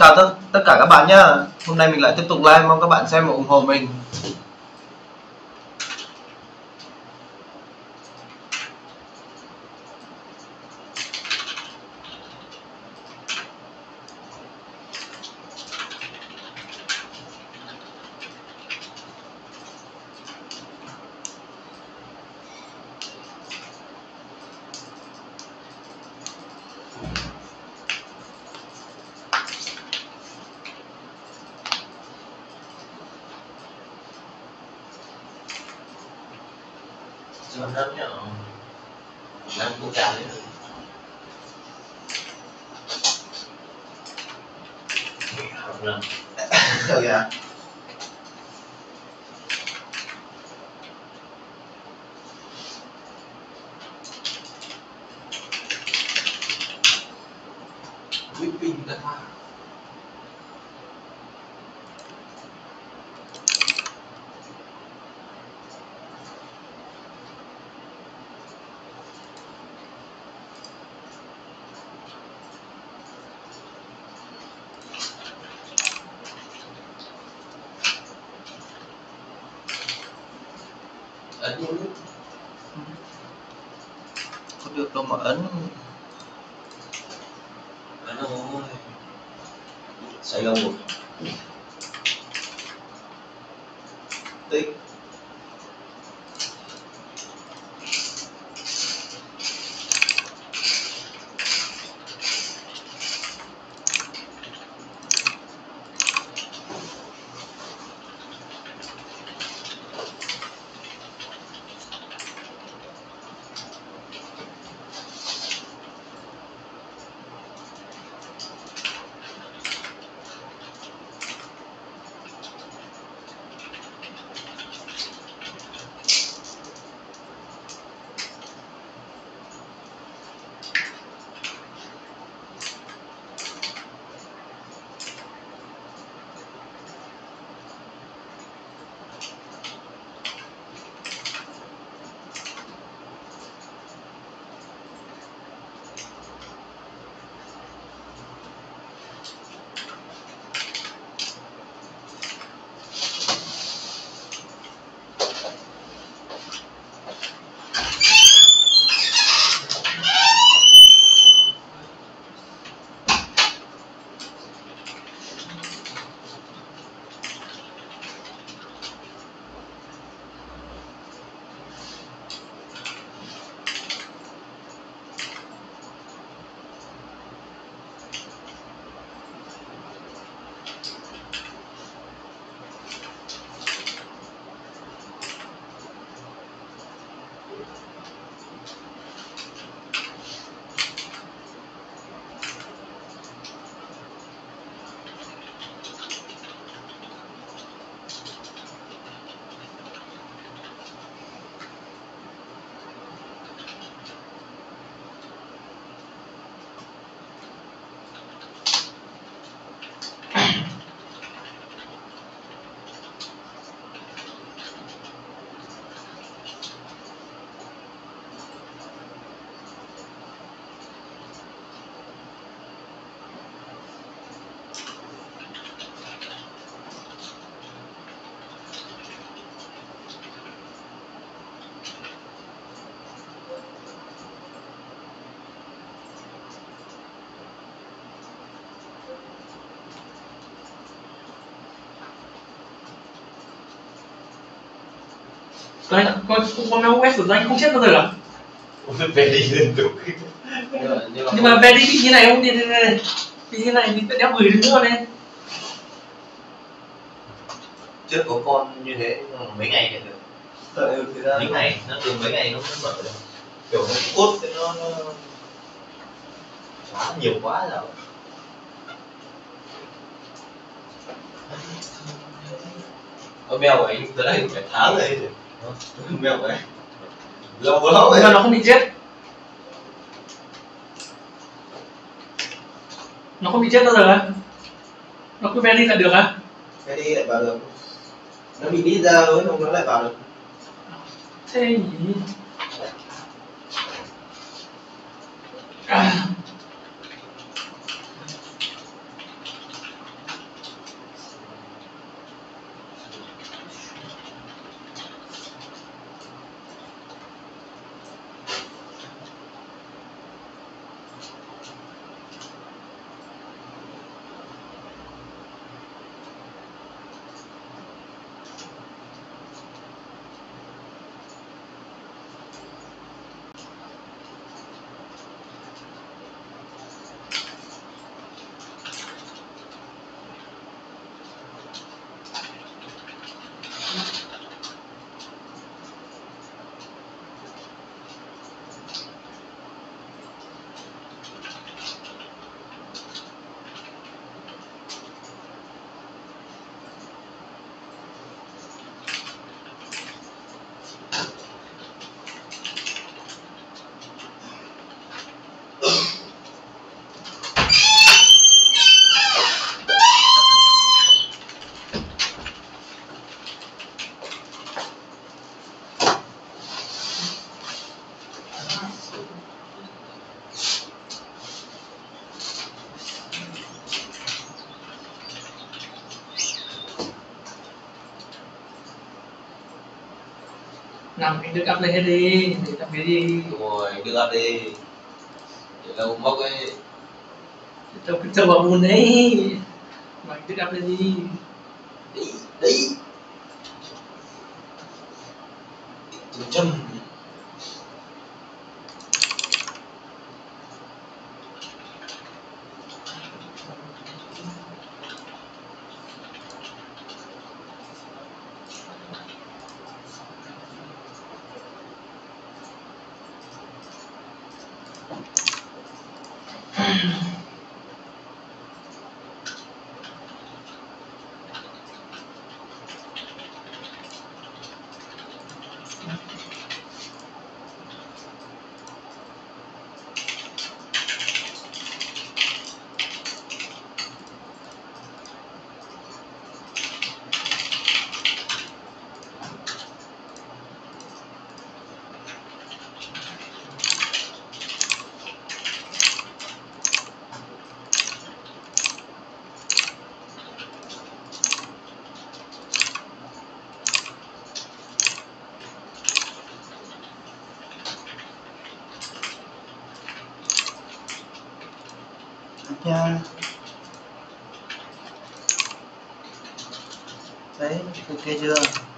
chào tất tất cả các bạn nhé hôm nay mình lại tiếp tục live, mong các bạn xem và ủng hộ mình. Đấy, con con nó quét của anh không chết bao giờ cả về đi liên tục. Nhưng mà về đi bị như này không bị như này thì đeo gửi đến luôn này. Trước có con như thế mấy ngày thì được. Những ngày nó từ mấy ngày nó mới mở được. Kiểu nó cốt thì nó nó quá nhiều quá rồi Ôi mèo anh tới đây phải tháng rồi mèo anh lâu nhưng mà rồi nó không bị chết. Nó không bị chết bao giờ á. Nó cứ ve đi là được á. Cái đi lại vào được. Nó bị đi ra rồi không nó lại vào được. Thế nhỉ? À, đưa up lên hết đi để tập cái đi. Rồi đưa ra đi. Để lâu mốc ấy. Cho cho vào bùn đấy mà anh đưa up lên đi đi đi chấm chấm nha đấy ok chưa?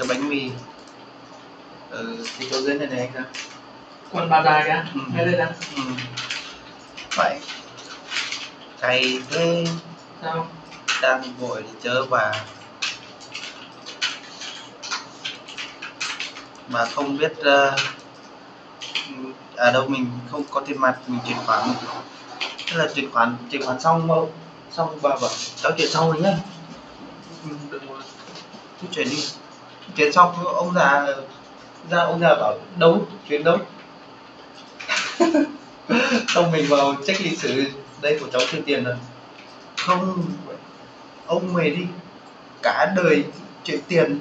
Cái bánh mì. Ở cái chỗ dưới này này anh ạ. Quần bà dài kìa Ừ. ngay đây nè ừ. vậy cay thế. Sao? Đang vội đi chớ và mà không biết ờ, ở đâu mình không có tiền mặt mình chuyển khoản. Tức là chuyển khoản chuyển khoản xong không xong bà bảo cháu chuyển xong rồi nhá. Ừ, rồi. Cứ chuyển đi chuyển xong ông già ra ông già bảo đâu chuyển đâu xong mình vào check lịch sử đây của cháu chưa tiền rồi không ông mày đi. Cả đời chuyển tiền.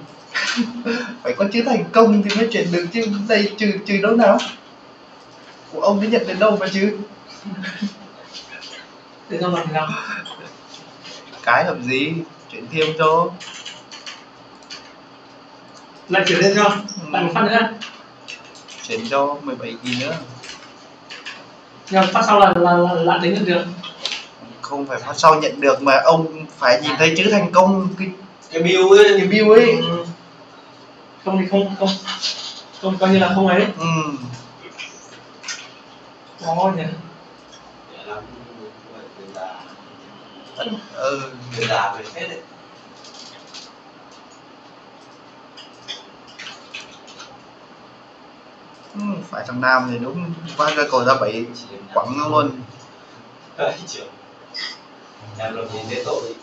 Phải có chữ thành công thì mới chuyển được chứ đây trừ trừ đâu nào. Của ông mới nhận đến đâu mà chứ. Cho mình làm? Cái hợp gì? Chuyển thêm cho lại chuyển lên cho lại một phát nữa. Chuyển cho 17 kỳ nữa. Nhưng phát sau là là, là, là tính được được. Không phải phát sau nhận được mà ông phải nhìn thấy chữ thành công. Cái cái bill ấy cái view ấy. Ừ. không thì không không. Không coi như là không ấy. Ừ. có nhỉ? Để làm người già ừ. người già về hết đấy ừ, phải thằng nam thì đúng qua ra cầu ra bảy quẳng nó luôn. Đấy, chịu em làm gì thế tội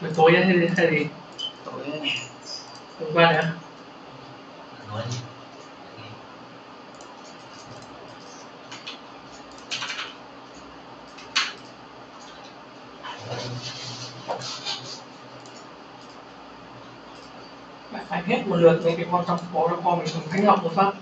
buổi tối hay hay gì? Tối hôm qua nữa nói gì bạn phải hết một lượt mấy cái con trong có nó con mình dùng thanh lọc một phát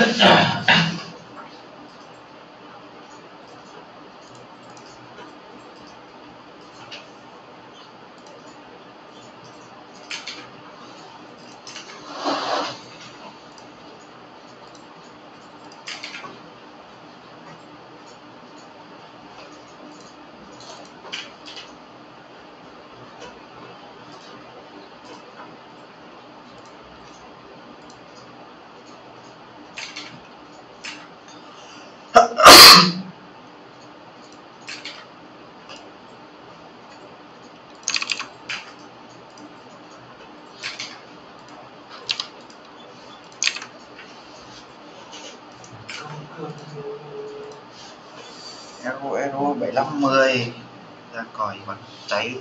Ha 750 ra còi bật cháy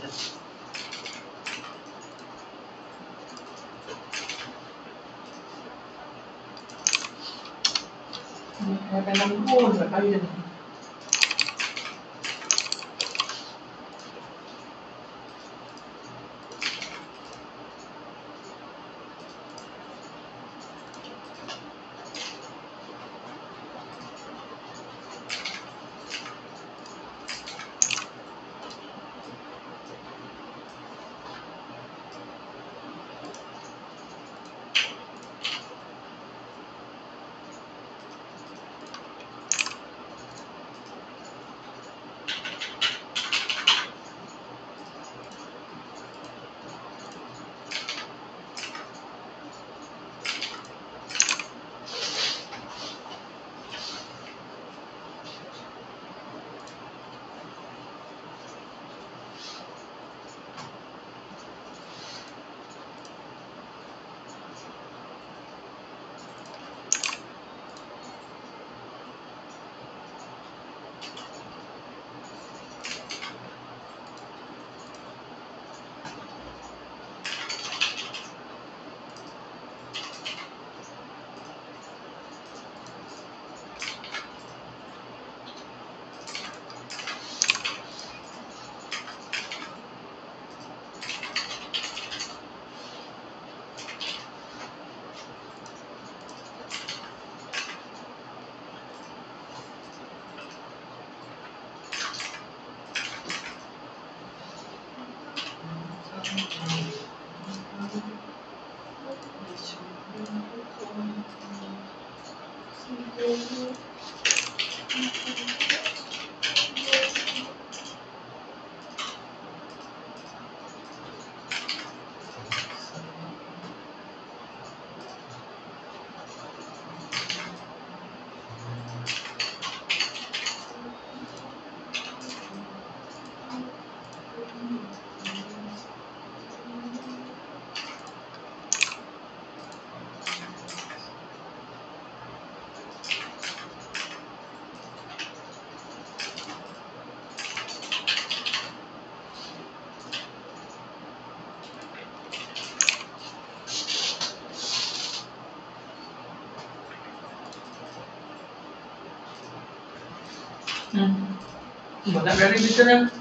Cái bánh buồn là bao nhiêu Mở ra bé đi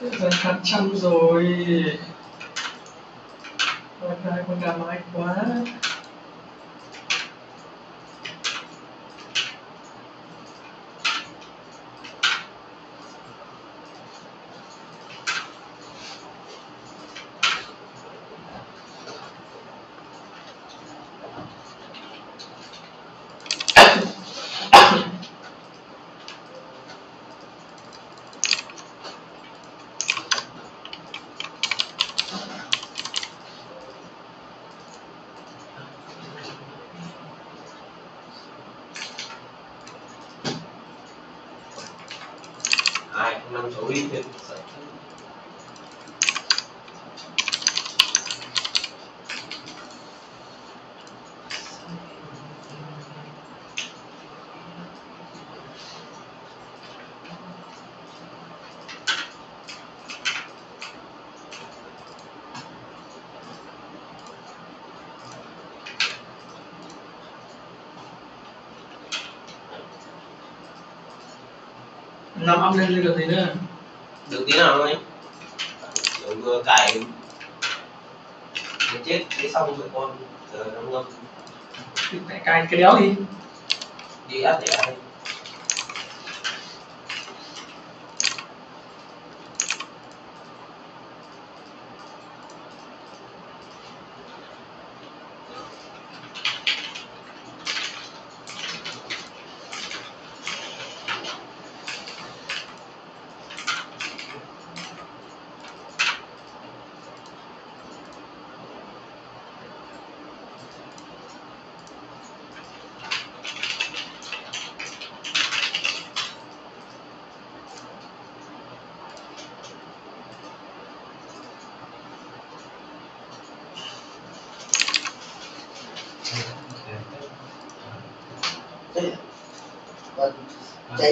gần tám trăm rồi con gái con gà mãi quá hai năm số ít thì sẽ năm âm lên được gì nữa. Được tí nào thôi. Kiểu vừa cài để chết thế xong rồi con giờ nó ngâm. Phải cài cái đéo đi. Đi áp để ăn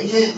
cháy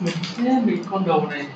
mình thế mình con đầu này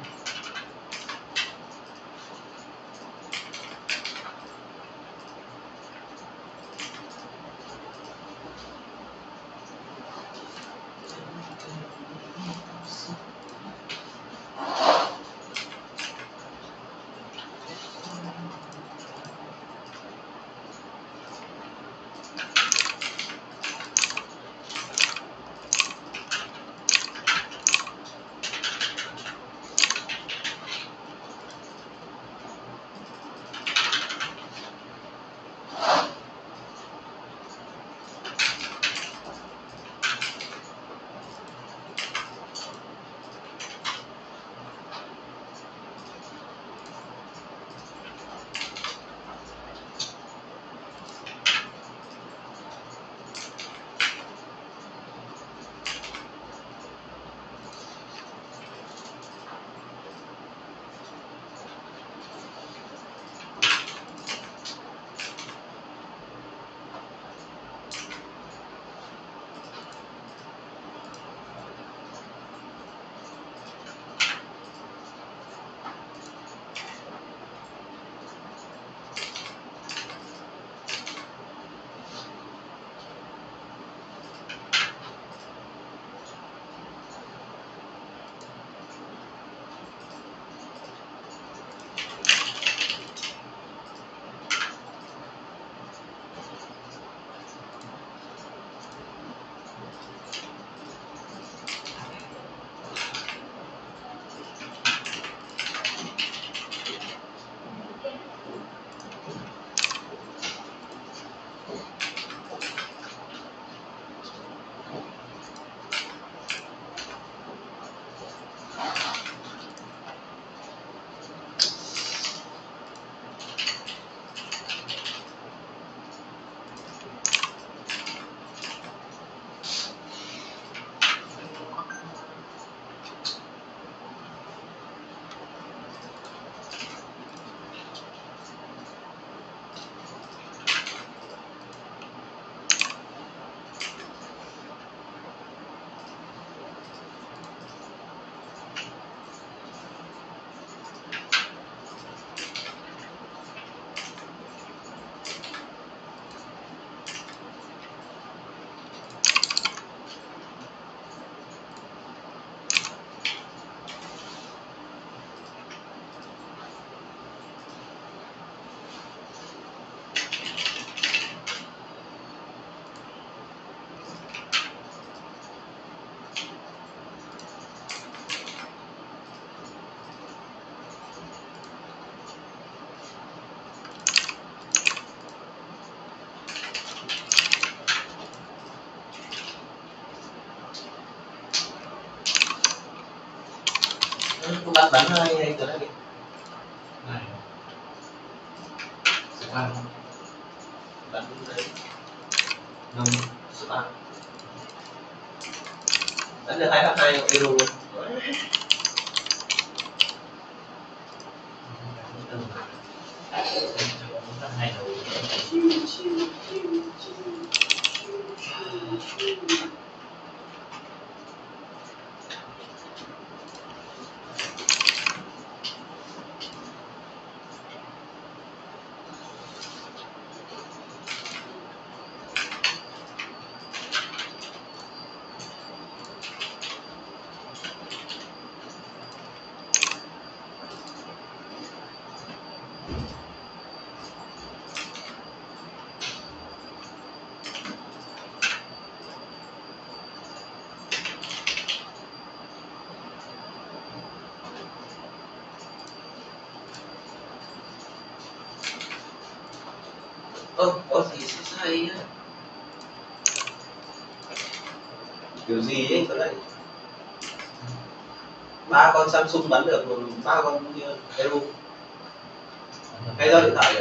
Cô bắn bắn hơi từ đó này này sẽ ăn bắn đấy năm số ba bắn được hai phát hai euro luôn hai đầu ơ có gì sẽ sai á kiểu gì ấy cái này ba con Samsung bắn được ba con kia Euro hay do điện thoại?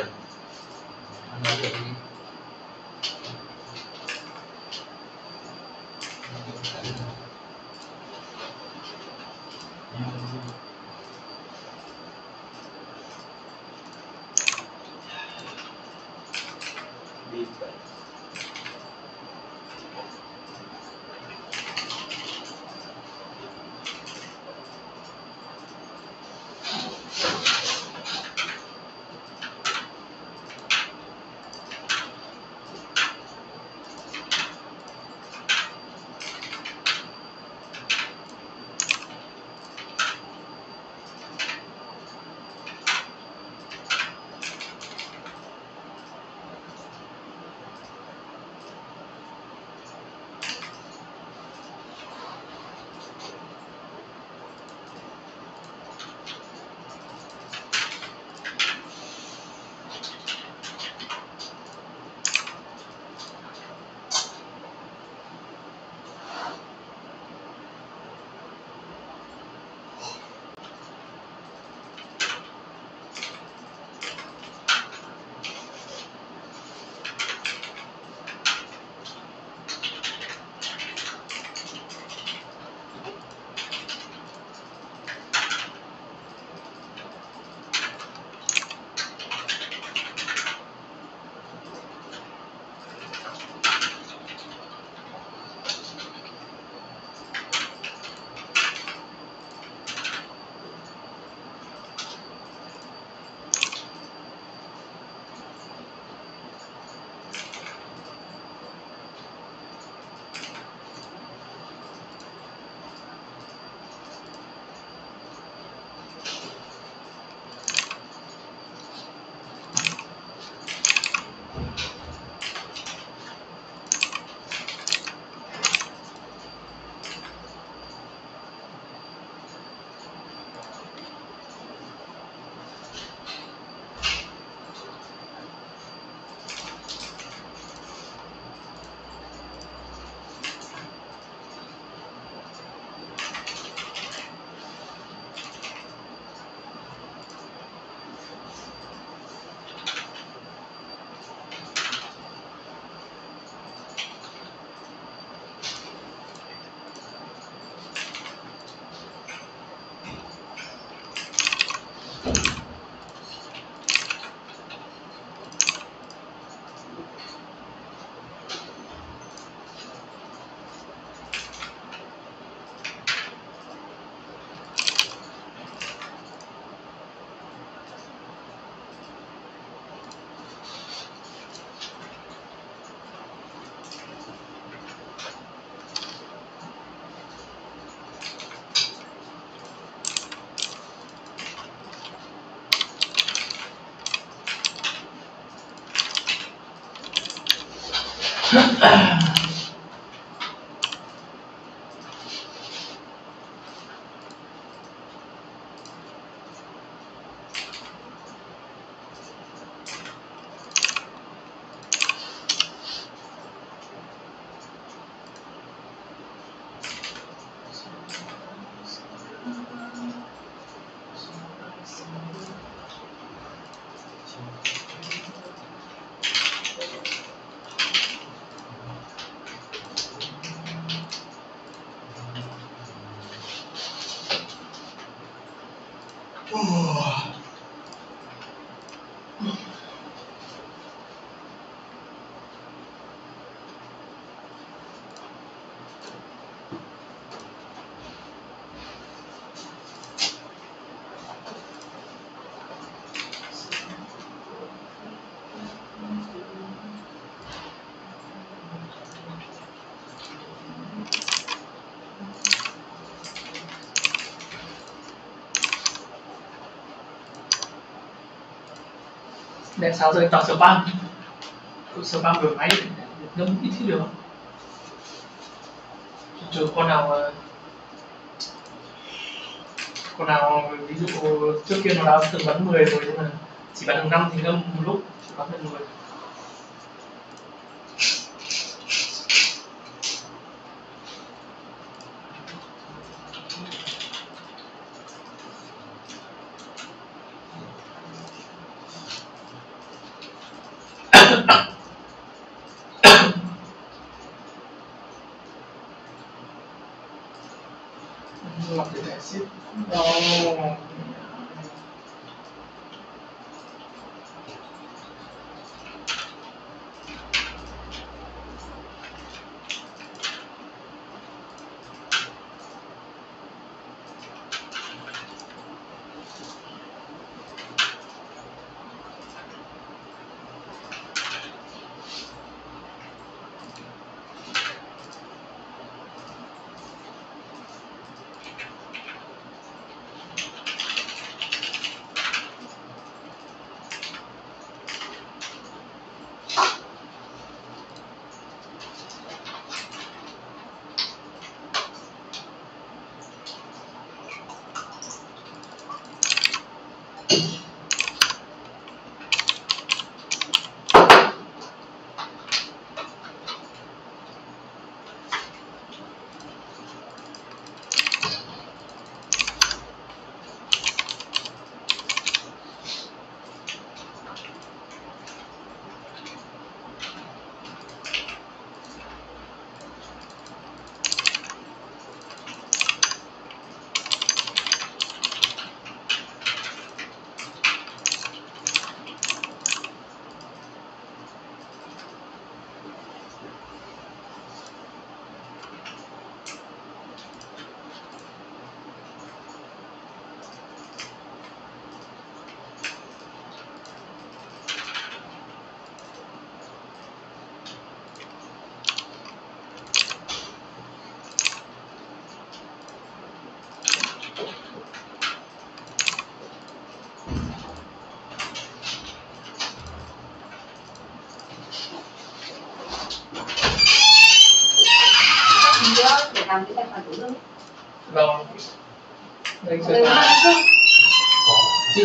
Yeah. để sao rồi tạo số băng? Số băng vừa máy nó ít thứ được trường con nào con nào ví dụ trước kia nó đã từng bắn 10 rồi nhưng mà chỉ bắn được năm thì ngâm một lúc.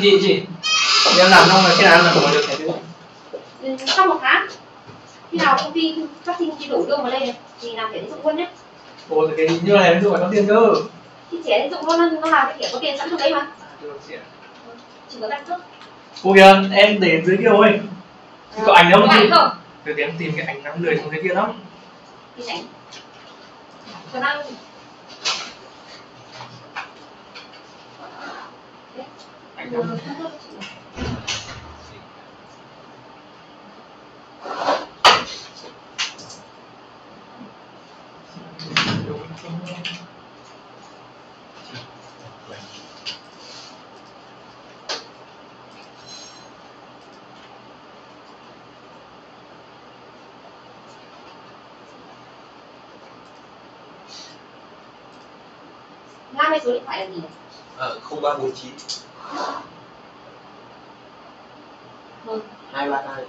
Chị chị chị em làm xong rồi khi nào làm mở được thẻ Ừ, trong một tháng khi nào công ty phát sinh chi đủ lương vào đây này, thì làm thẻ tín dụng luôn nhé. Ồ thì cái như này nó phải có tiền cơ. Thì thẻ tín dụng nó nó làm cái thẻ có tiền sẵn trong đấy mà. Được chị ạ. Chỉ có căn cước cô kìa em để dưới kia thôi. Thì có ảnh đâu có ảnh không? Được em tìm cái ảnh nắm lười trong dưới kia lắm. Thì ảnh còn đang ảnh Ừ, nắm căn cước. Nam hay số điện thoại là gì? Ờ, 0349 Ừ. 232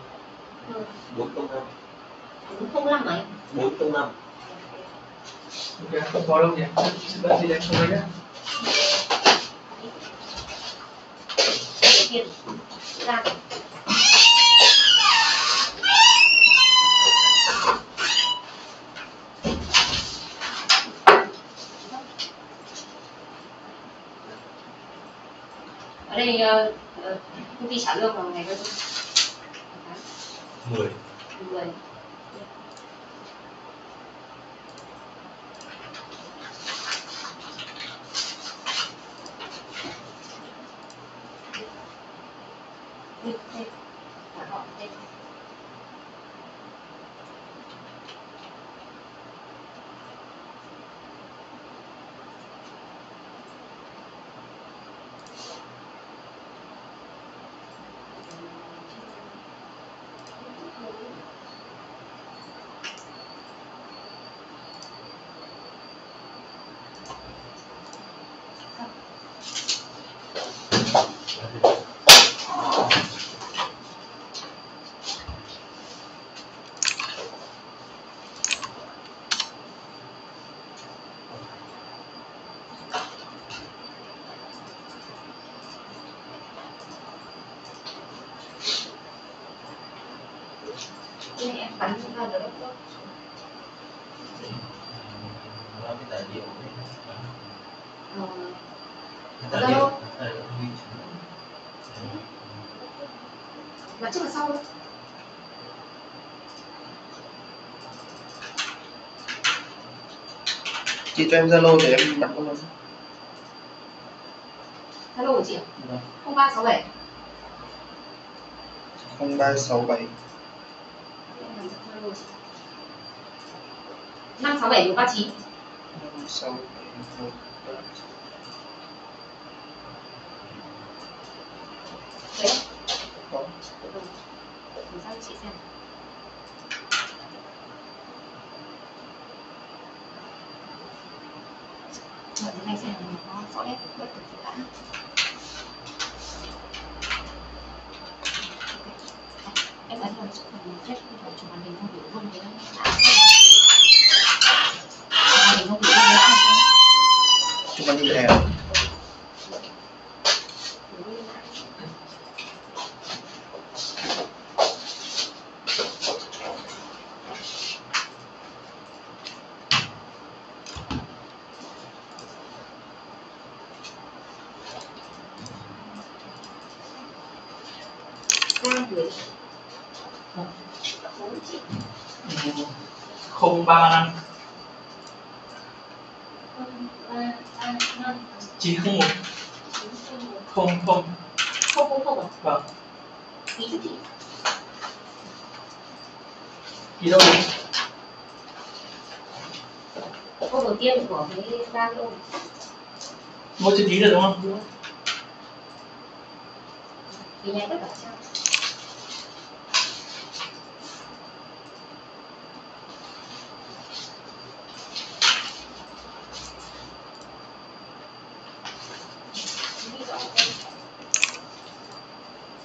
Ừ. 405 Không năm mấy. 405 একটা বড় ইলেকশন হয়ে যায় ở đây ờ, ờ, công ty sản lượng vào ngày bao nhiêu? 10 10 chị cho em zalo để em đặt con luôn Zalo của chị ạ? Vâng. 0367 không ba sáu bảy. Năm sáu bảy ba chín năm sáu bảy một ba đấy có ừ. Thử ra cho chị xem Mở cái này xem nó rõ nét bất tử phụ đã em ấn vào chỗ phần chết phải chụp màn hình không biểu luôn đấy đã màn hình không biểu luôn đấy đã chụp bao nhiêu thẻ biểu luôn đã ba người bốn chị Ừ. không ba ba năm không ba ba năm chín không một chín không một không không không không không à vâng ký cho chị ký đâu câu đầu tiên của cái ba cái ô ký được đúng không? Thì này tất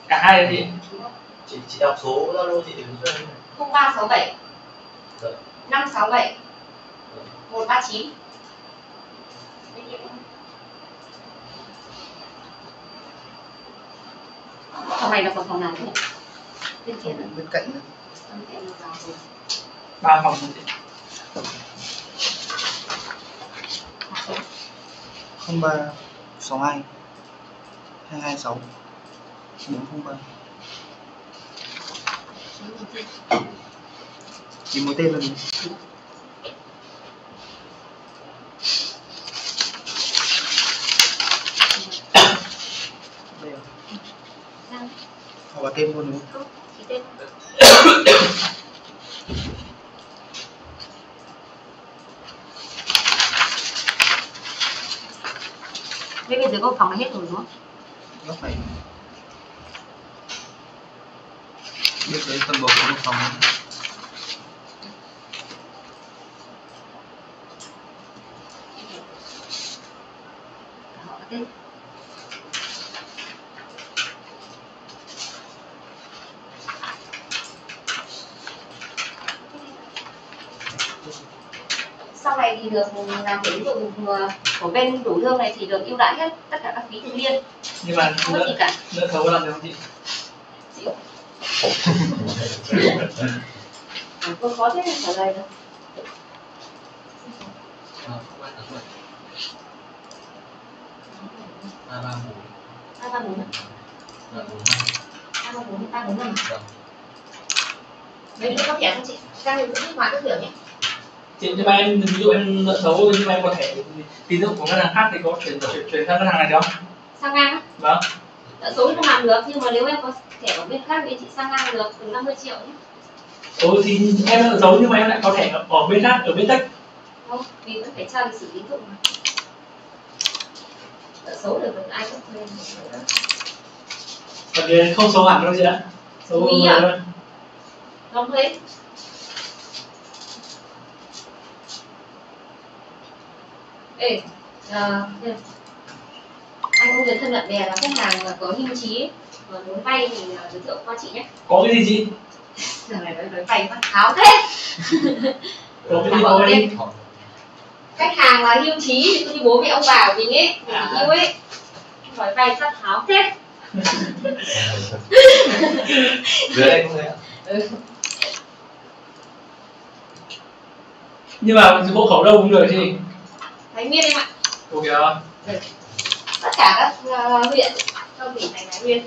cả hai là gì chị chị đọc số zalo chị đứng cho em không ba sáu bảy. Dạ. năm sáu bảy. Dạ. một ba chín phòng này là còn phòng nào nữa? Bên kia nữa. bên cạnh nữa. ba phòng không ba sáu hai. Hai hai sáu. Bốn không ba. Chỉ một tên là gì đây à? Sao? Đúng không Không, chỉ tên Thế bây giờ có phòng là hết rồi đúng không? nó phải biết đấy toàn bộ có một phòng Họ có tên sau này thì được làm cái ứng dụng ờ, của bên đủ lương này thì được ưu đãi hết tất cả các phí tự nhiên. Nhưng mà không có gì cả. nợ xấu làm được không chị? À, tôi khó thế trả lời đâu. ba ba bốn. Ba ba bốn ba bốn ba ba bốn ba bốn năm. Mấy đứa có thẻ không chị? Đang hướng dẫn hóa các thưởng nhé chị nhưng mà em ví dụ em nợ xấu nhưng mà em có thẻ tín dụng của ngân hàng khác thì có chuyển chuyển, chuyển sang ngân hàng này được không? Sang ngang vâng. Nợ thì không làm được nhưng mà nếu em có thẻ ở bên khác thì chị sang ngang được từ 50 triệu nhé. Ừ thì em nợ xấu nhưng mà em lại có thẻ ở bên khác ở bên tech. Không vì vẫn phải tra lịch sử tín dụng mà. Nợ xấu thì vẫn ai cũng thuê còn thì không? Xấu hẳn đâu chị ạ. Xấu à? không thuê ê à, anh có người thân bạn bè là khách hàng mà có hưu trí mà muốn vay thì à, giới thiệu qua chị nhé. Có cái gì chị? Giờ này nói nói vay phát tháo thế. Có cái gì có đi khách hàng là hưu trí thì như bố mẹ ông bà của mình ấy mình À. hưu ấy. Nói vay phát tháo thế. Dưới đây cũng thế ừ. nhưng mà hộ khẩu đâu cũng được chị Thái Nguyên em ạ. Ok không tất cả các ờ, huyện trong tỉnh thành Thái Nguyên.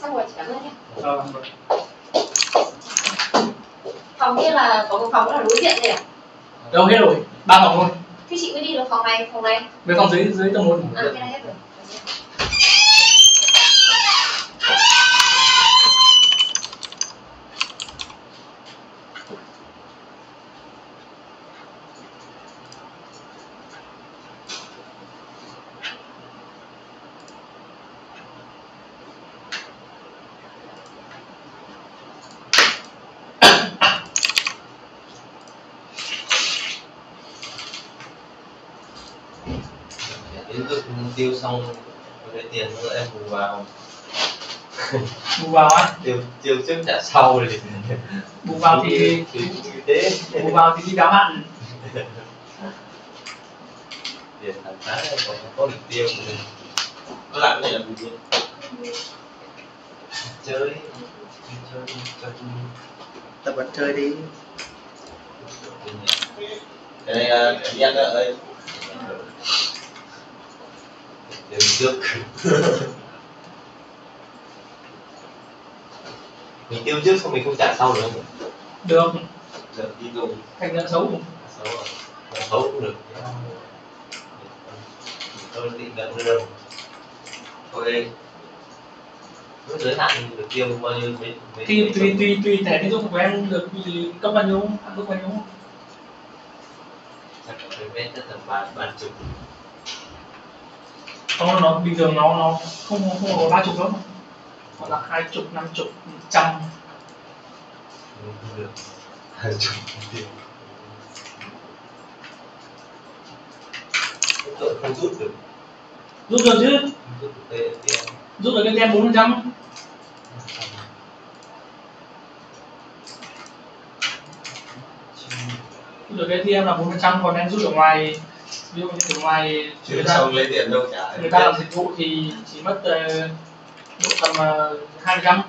Xong rồi chị cảm ơn nhé. Vâng phòng kia là có một phòng là đối diện đây à đâu hết rồi. Ba phòng thôi. Thì chị mới đi được phòng này phòng này. Với phòng dưới dưới tầng một. À cái này hết rồi tín dụng tiêu xong cái tiền nữa em bù vào. Bù vào á? Tiêu tiêu trước trả sau thì bù vào thì thì như thế. Bù vào thì đi đáo hạn tiền hàng tháng có có được tiêu. Có làm cái này là gì? Chơi. Chơi chơi ta vẫn chơi đi. Cái này là cái nhân ơi tiền trước. Mình tiêu trước xong mình không trả sau nữa. Được. Được đi dùng thành nợ xấu. Xấu rồi Nợ xấu cũng được. Tôi định nợ đơn thôi mức giới hạn được tiêu bao nhiêu mấy mấy thì tùy tùy tùy thẻ tín dụng của em được thì cấp bao nhiêu? Hạn mức bao nhiêu là phải vét tầm ba ba chục không nó bình thường nó nó không không có ba chục đâu. Hoặc là hai chục năm chục trăm. Không được. Hai chục tiền không rút được rút được chứ rút được rút cái tem bốn phần trăm được cái tem là bốn phần trăm còn em rút ở ngoài ví dụ như ở ngoài chứ người ta không lấy tiền đâu trả người ta làm dịch vụ thì chỉ mất ờ, độ tầm hai trăm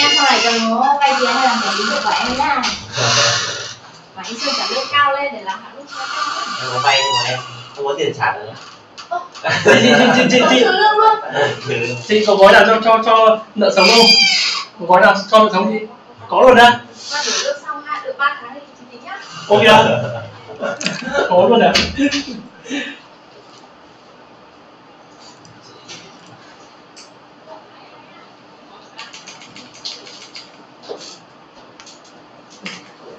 em sau này đừng có vay tiền hay là thẻ tín dụng của em nhá và anh sơn trả lương cao lên để làm hạn mức cho cao hơn em có vay nhưng mà em không có tiền trả nữa chị chị chị. Chị có gói nào cho cho cho nợ xấu không? Có gói nào cho nợ xấu chị? Có luôn á. Tính nhá. Có kìa. Có luôn à?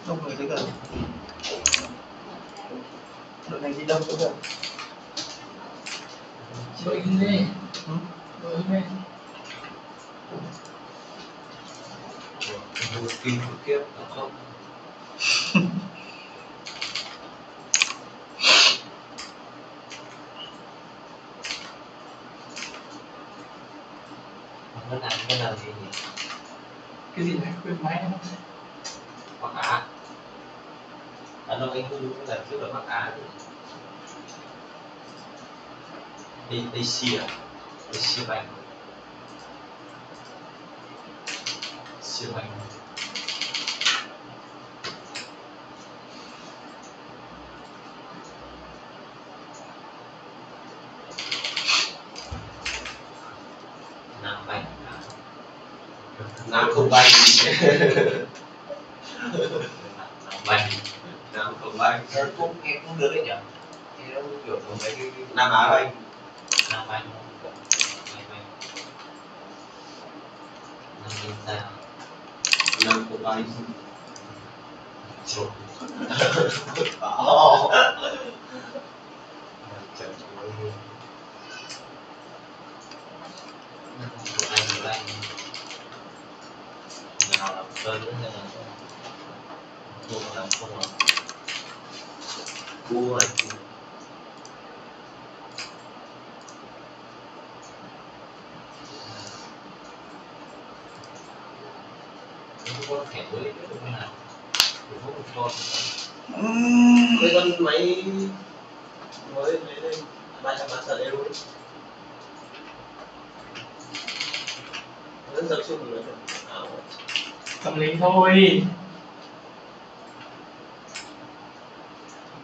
Đông người thấy gần đội này đi đông cũng được đội hình đi đội hình đi Mua kinh khủng khiếp không? Ngân hàng ngân hàng gì nhỉ? Cái gì này? Quên máy em bắc á à đâu anh không đúng là trước là bắc á thì Asia Asia Bank Asia Bank Nam Bank Nam không bay Nam bay Nam không bay cũng nghe cũng được đấy nhỉ kiểu mấy cái Nam Á bay Nam bay Nam bay Nam bay sao bay Trời Ồ Trời ơi Nam không bay bay nào làm tên nữa hay là cua làm không à cua là cua không có thẻ mới nào không có con. Cái con máy mới lấy lên ba trăm ba mươi euro rất tập trung ảo tâm lý thôi.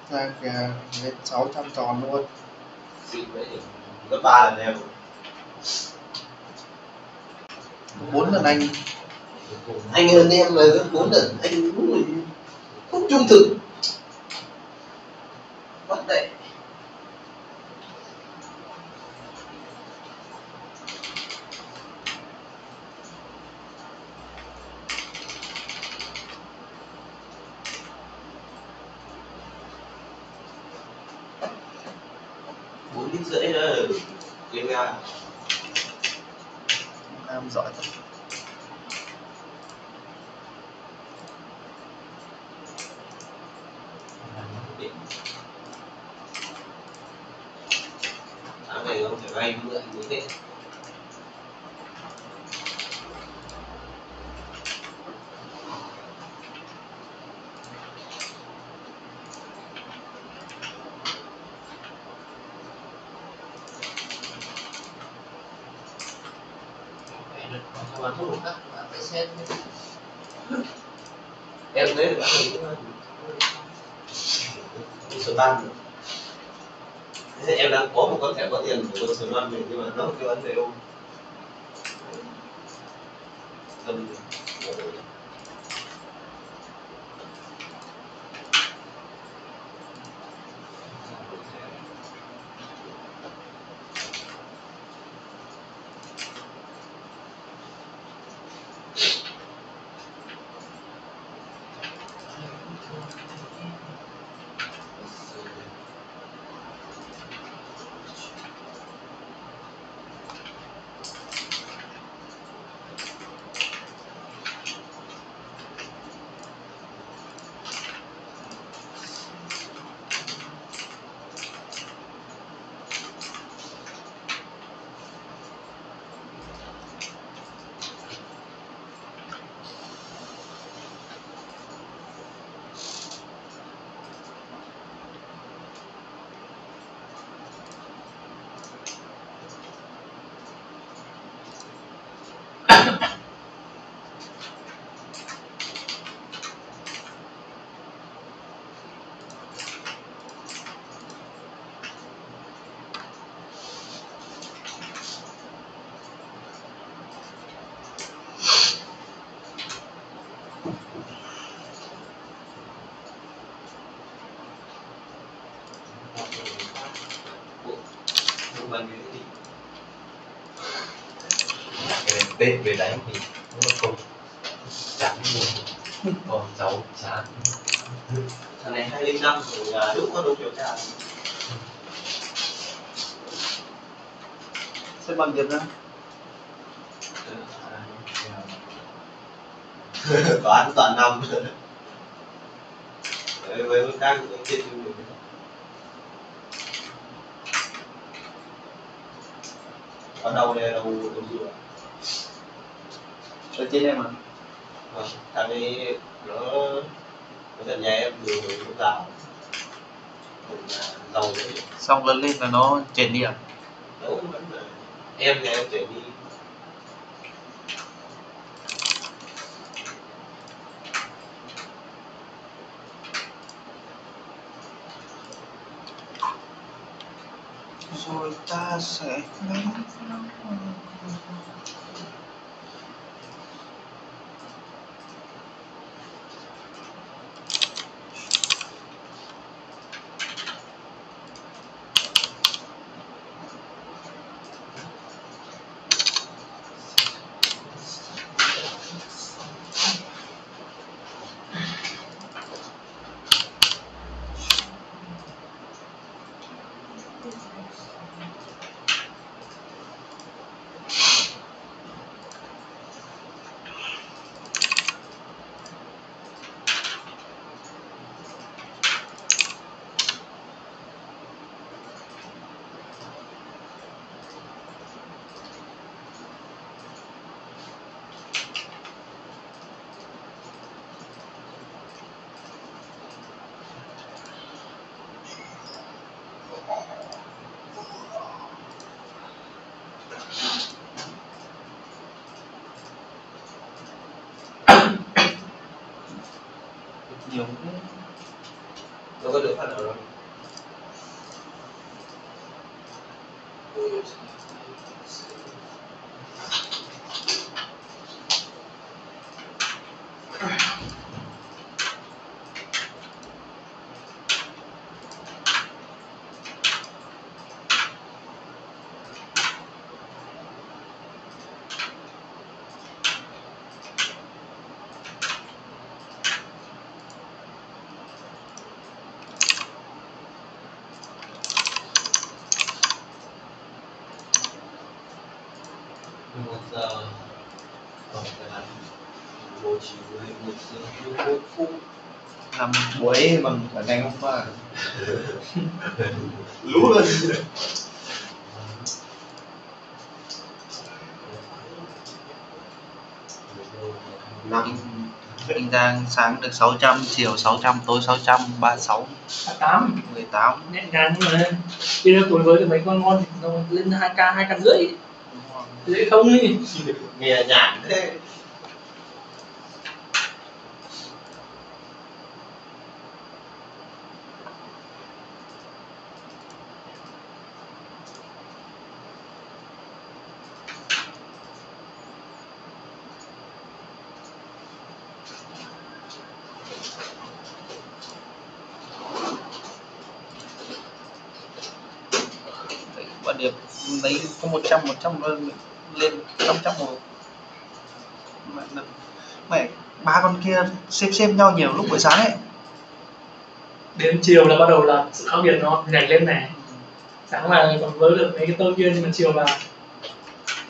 Ra kìa lên 600 tròn luôn. Gấp ba lần em. Bốn lần anh anh hơn em là rất muốn lần anh đúng không trung thực. Tết về đánh thì cũng là không chẳng buồn con cháu chán thằng này hai linh năm ở nhà lúc có đâu kiểu cha Sẽ bằng Việt Nam. Toán toàn năm. Với với các trên trung bình ở đâu đây đâu đâu dựa Ở trên em à vâng thằng ấy nó nó gần nhà em từ lúc nhà giàu đấy. Xong lớn lên là nó chuyển đi à? Vẫn là em nhà em chuyển đi. Rồi ta sẽ lấy giờ hai mươi phút làm buổi bằng cả ngày hôm qua lú luôn năm Anh Giang sáng được 600, chiều 600, tối 600, 36, À, tám 18 nhẹ nhàng nhưng mà bây giờ tuổi với mấy con ngon thì nó lên hai k hai trăm rưỡi. Dễ không đi nghe nhảm thế được lấy có 100 100 lên lên 500 một. Mẹ, ba con kia xem xem nhau nhiều lúc buổi sáng ấy. Đến chiều là bắt đầu là sự khác biệt nó nhảy lên này. Sáng là còn vớ được mấy cái tơ kia nhưng mà chiều là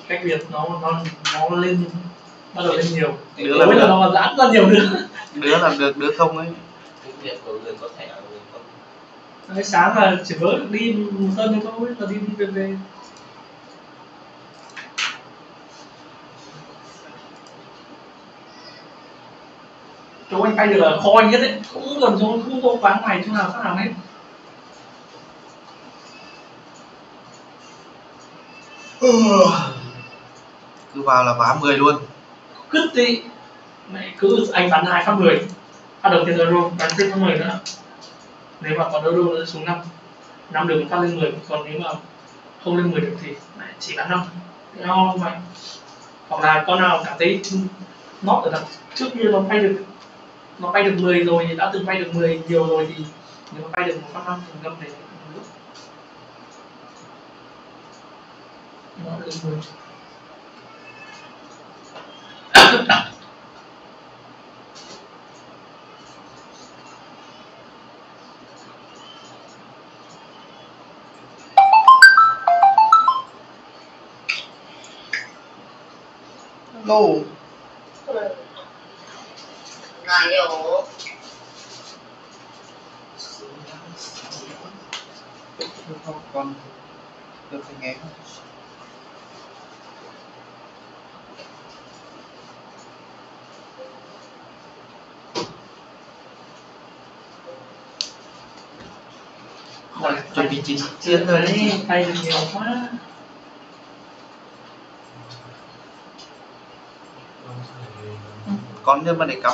cách biệt nó nó nó lên bắt đầu lên nhiều. Đứa làm là được nó giãn ra nhiều nữa. Đứa làm được đứa không ấy. Cái việc của người có thẻ người không? Đấy, sáng là chỉ vớ được đi một sân thôi là đi đi về về chỗ anh bay được là kho nhất ấy cũng gần chỗ không có quán ngoài chỗ nào khác nào hết. Cứ vào là vá 10 luôn. Cứt đi mẹ cứ anh bắn hai phát mười. Phát đầu tiên euro bắn tiếp phát mười nữa. Nếu mà còn euro nữa xuống năm. Năm đường phát lên 10 còn nếu mà không lên 10 được thì mẹ chỉ bắn năm. Nhau mà. Hoặc là con nào cảm thấy nót ở đằng trước kia nó bay được mà bay được 10 rồi thì đã từng bay được 10 nhiều rồi thì nếu mà bay được một phát năm thì ngâm để nước nó lên 10 Lô được không con được nghe không chuẩn bị chín chiến rồi đấy. Được nhiều quá. Con nhưng mà để cắm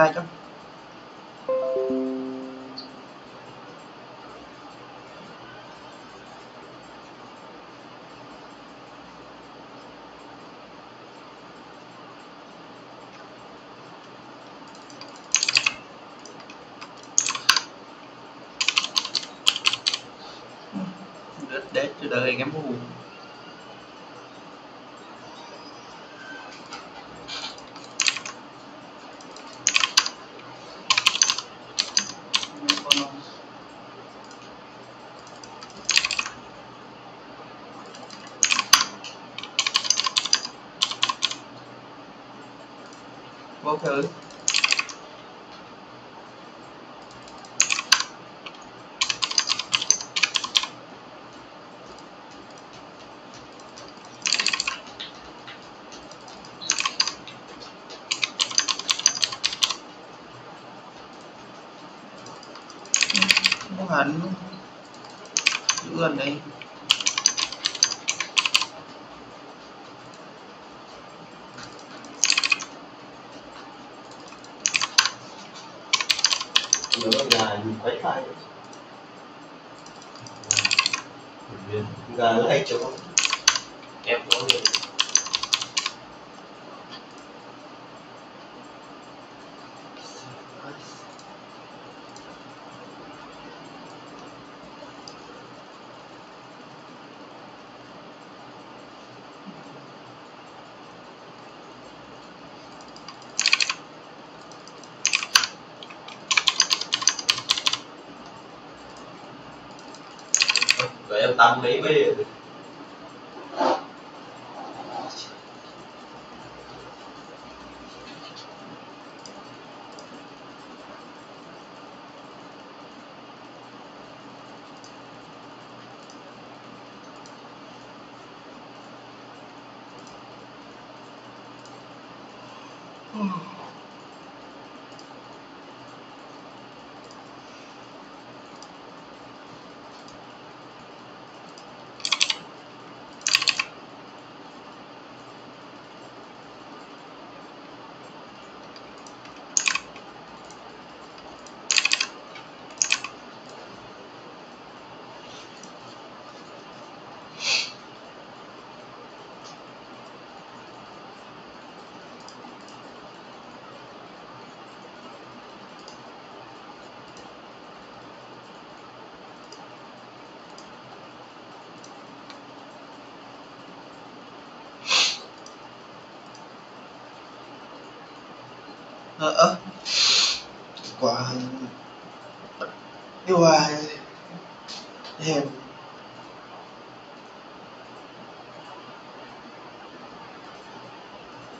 Thế ngay chứ Đết đết cho đời cái mù vô thử nó hẳn giữ gần đây nó gà nhìn quấy phải viên gà nó hay chỗ ép nó được rồi em tăng mấy ờ ơ quả điều hòa em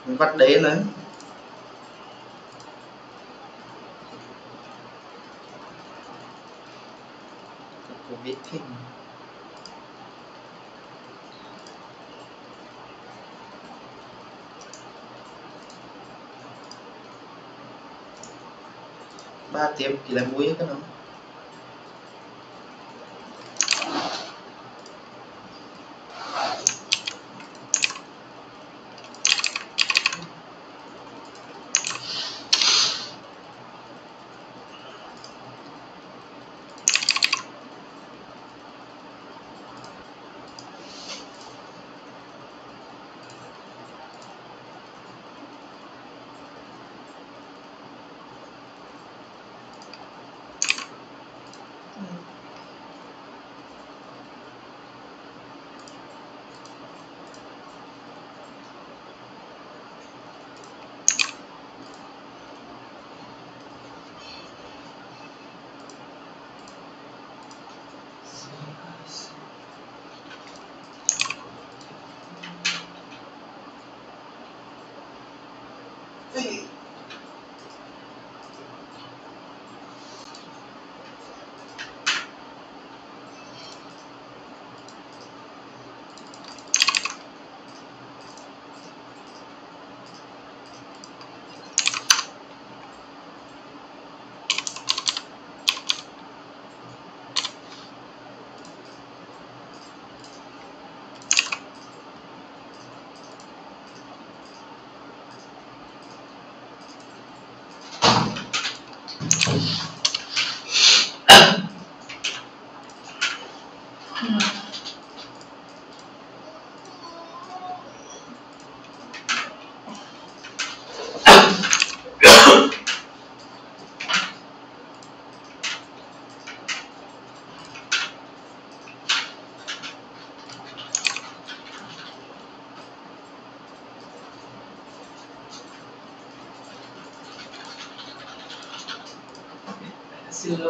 mình bắt đế nữa cô biết kinh ba tiếng thì là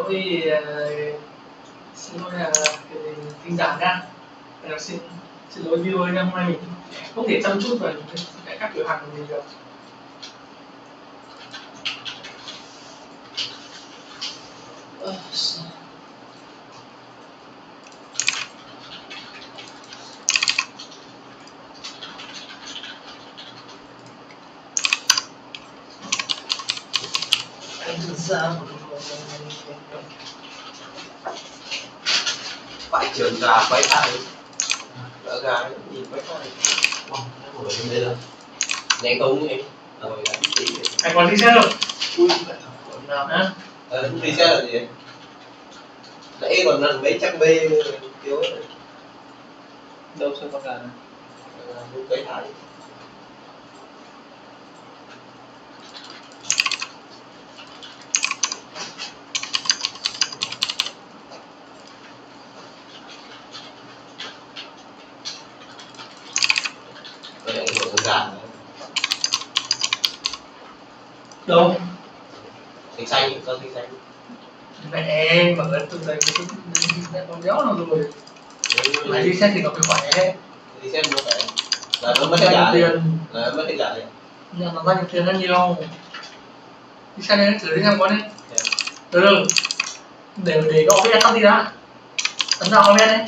lỗi ờ, xin lỗi là tinh giản nha Ờ, xin xin lỗi viewer nha hôm nay mình không thể chăm chút vào những cái các cửa hàng của mình được Ờ, sao? Anh ra một phải trường gà quay tay đỡ gà nhìn quay tay Wow, nó ngồi trong đây là Đèn tung em rồi đánh tí anh còn đi xe rồi. Ui hả? Ờ đi xe là gì? Nãy còn lần mấy trăm bê kiểu đâu xem con gà này? Lúc quay tay Cái này của con gà đâu xanh xanh có xanh xanh. Mẹ mà gần từ đây mẹ con gió nào rồi. Mà đi xe thì nó phải khỏe. Đi xem mua cái là nó mất bao cái này tiền là nó mất cái gà này nhưng mà bao nhiêu tiền nó nhiều. Đi xe này thử đi xem con đi từ từ để để gõ cái tắt đi đã. Ấn vào comment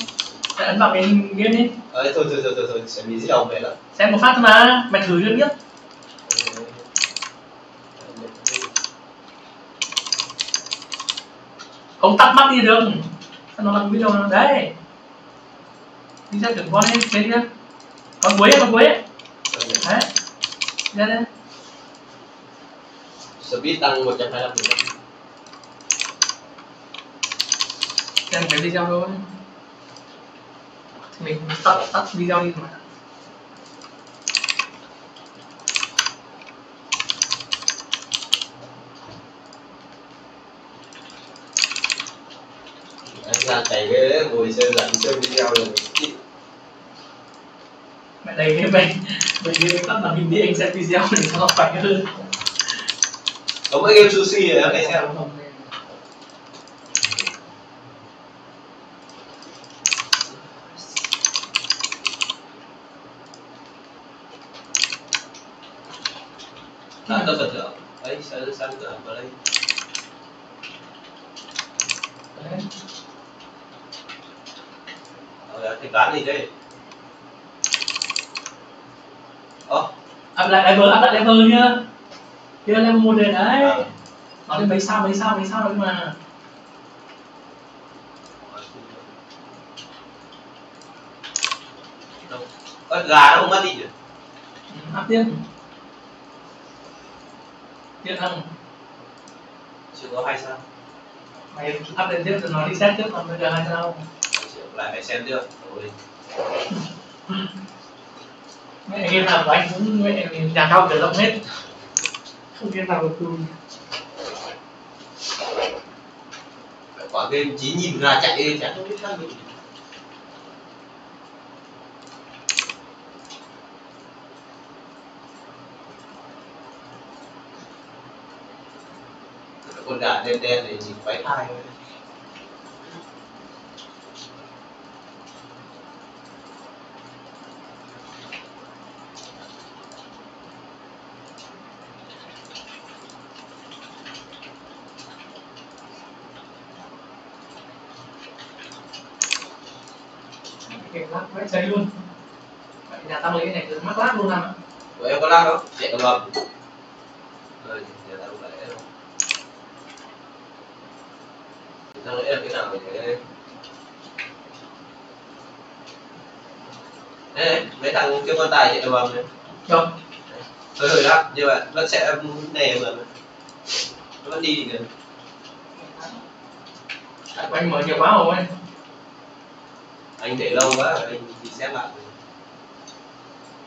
đi ấn vào cái game đi. Ờ thôi thôi thôi thôi thôi. Sẽ bị dí đầu về lắm xem một phát thôi mà. Mày thử chưa biết không tắt mắt đi được sao nó làm video nó đấy. Đi ra tưởng con đi thế kia con ấy, con ấy. đấy. Ra đây. Speed tăng 125 phần trăm xem cái video thôi. Mình tắt tắt video đi mà chạy cái ngồi xem lạnh xem video rồi. Mẹ đây cái mình mình đi tắt màn hình đi anh xem video thì nó khỏe hơn. Có mỗi game sushi rồi em xem không à, tôi phần thưởng đấy sao sao thưởng vào đây Đấy. Ờ, thì bán gì đây ơ áp lại level áp lại level nhá. Kia level một rồi đấy. À. nó lên mấy sao mấy sao mấy sao đấy mà. Ơ, gà nó không mất đi nhỉ? Ừ, áp tiếp. Tiếp thằng chưa có hai sao. Mày áp lên tiếp rồi nó đi xét tiếp còn bây giờ hai sao? Lại phải xem được rồi mẹ game nào, của anh cũng mẹ nhà cao cửa rộng hết. Không game nào được tù quả game chỉ nhìn ra chạy đi chẳng không biết khác gì con gà đen đen này nhìn quái thai thôi. Game lát quét xây luôn. Vậy nhà tao lấy cái này từ mắc lát luôn à của em có lát không? Chạy cầm lầm. Rồi giờ tao lại đâu tao lấy cái nào để Ê, mấy thằng kêu con tài chạy cầm lầm này không. Hơi hơi lắm như vậy nó sẽ nè mà. Nó vẫn đi được. Tại anh mở nhiều quá rồi anh để lâu quá rồi anh đi xét lại.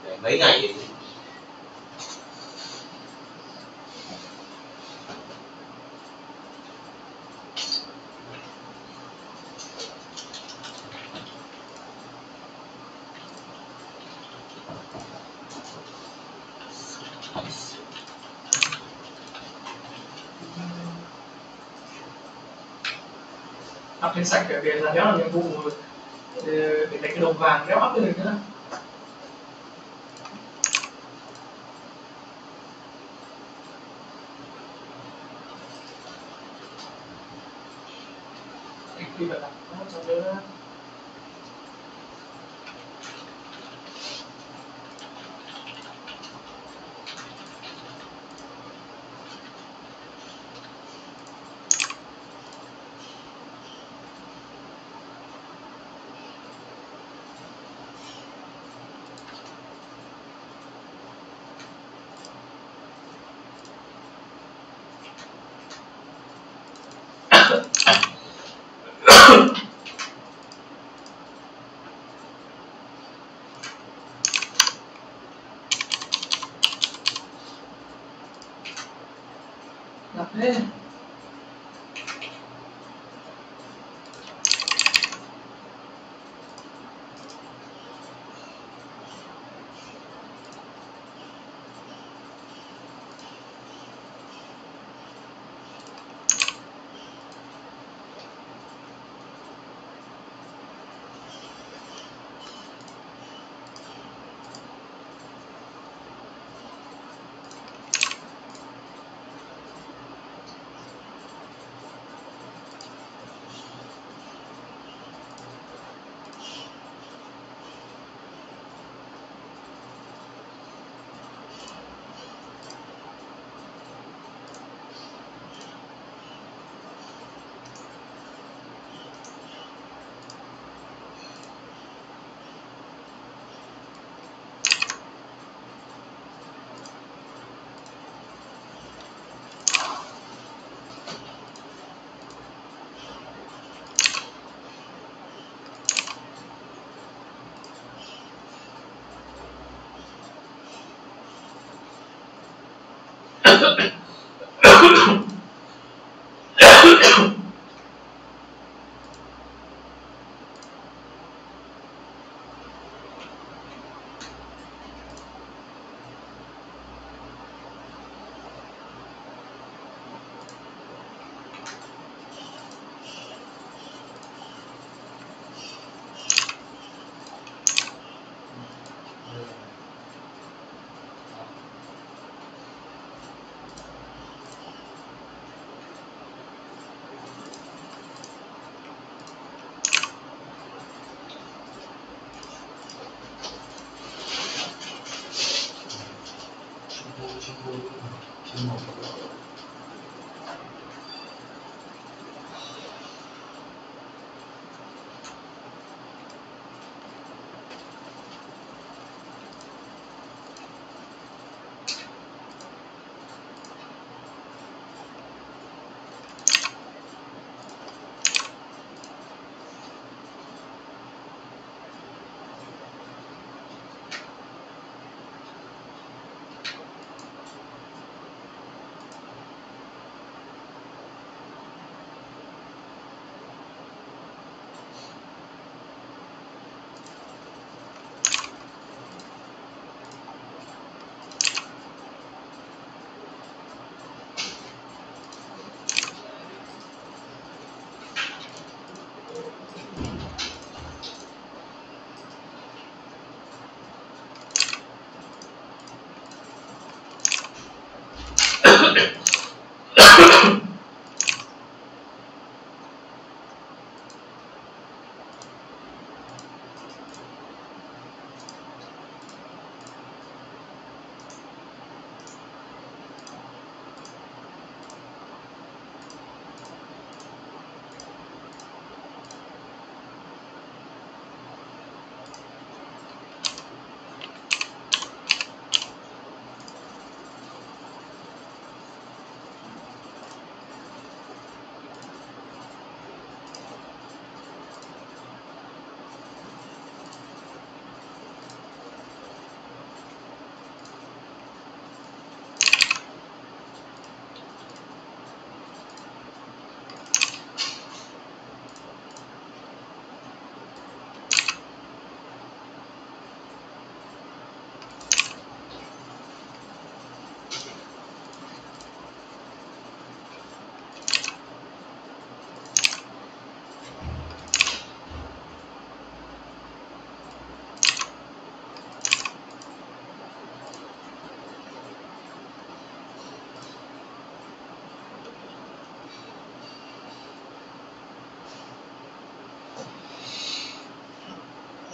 Để mấy ngày thì áp lên sạch để là đéo là nhiệm vụ ờ, cái đồng vàng đéo áp lên được nữa Thank you. きれい。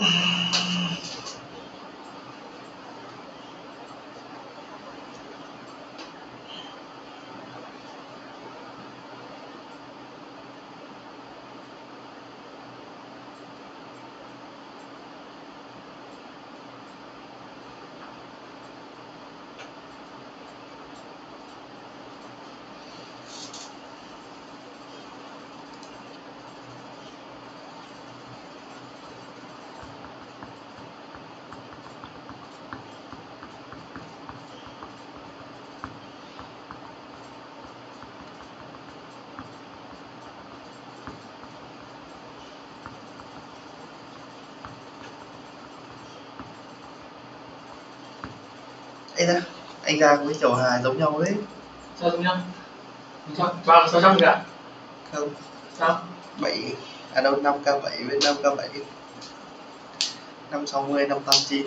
Oh. Ê ra, anh ra với chỗ Hà giống nhau đấy Sao giống nhau? Bao sáu trăm cả? Không Sao? Bảy, à đâu 5k7 với 5k7 560, 589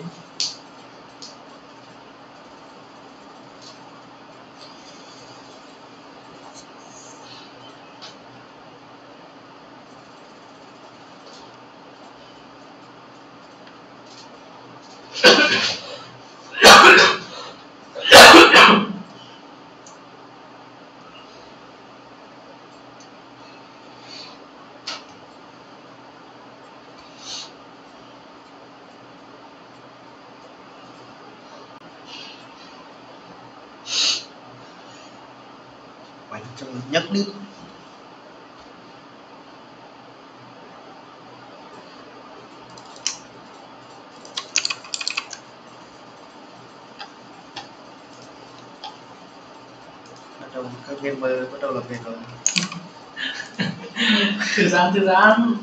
trong nhắc đứt bắt đầu, các gamer bắt đầu làm việc rồi. Thư giãn thư giãn.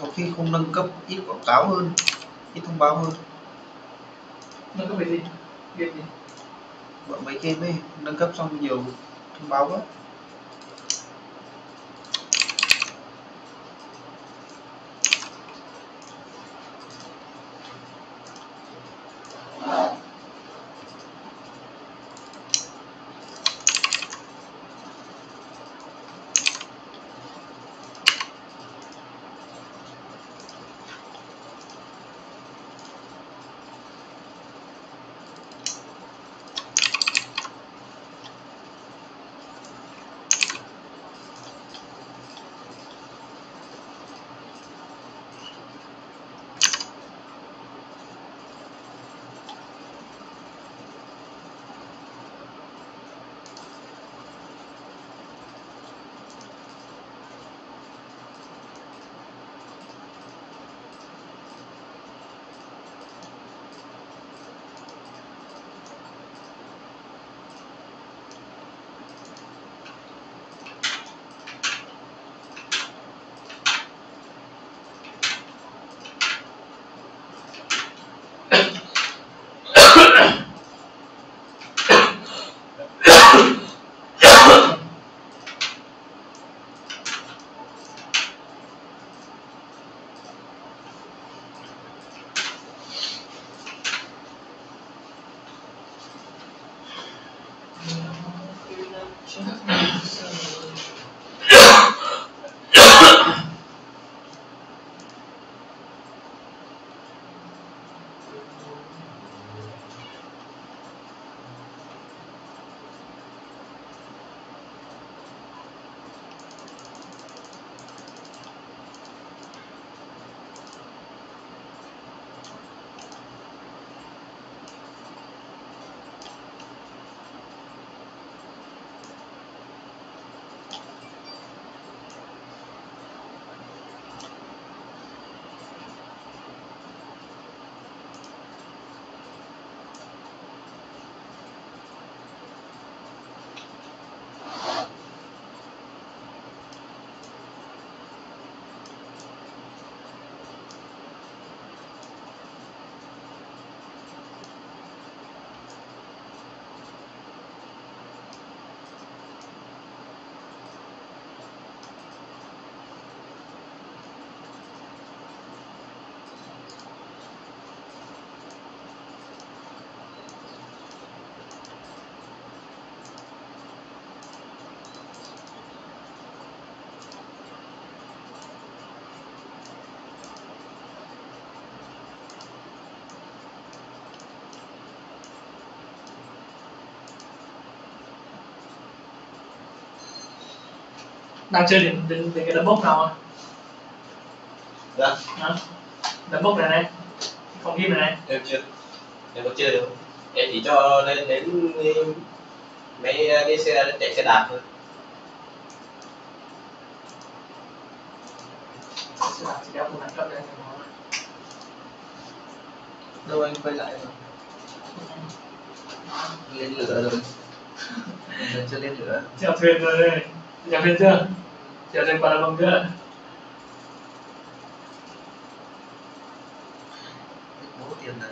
Có khi không nâng cấp ít quảng cáo hơn ít thông báo hơn. Nó có phải gì? Game gì? Bọn mấy game ấy nâng cấp xong nhiều thông báo quá đang chơi đến đến, đến cái đấm bốc nào à? Dạ. Hả? đấm bốc này này. Phòng ghi này này. Em chưa. Em có chơi được. Em chỉ cho đến đến mấy cái xe chạy xe đạp thôi. Sẽ làm chỉ đeo cùng đẳng cấp đây đâu anh quay lại rồi? Lên lửa rồi. Chưa lên lửa. Chèo thuyền rồi đây. Chèo thuyền chưa chèo thuyền qua bông chưa bố tiền này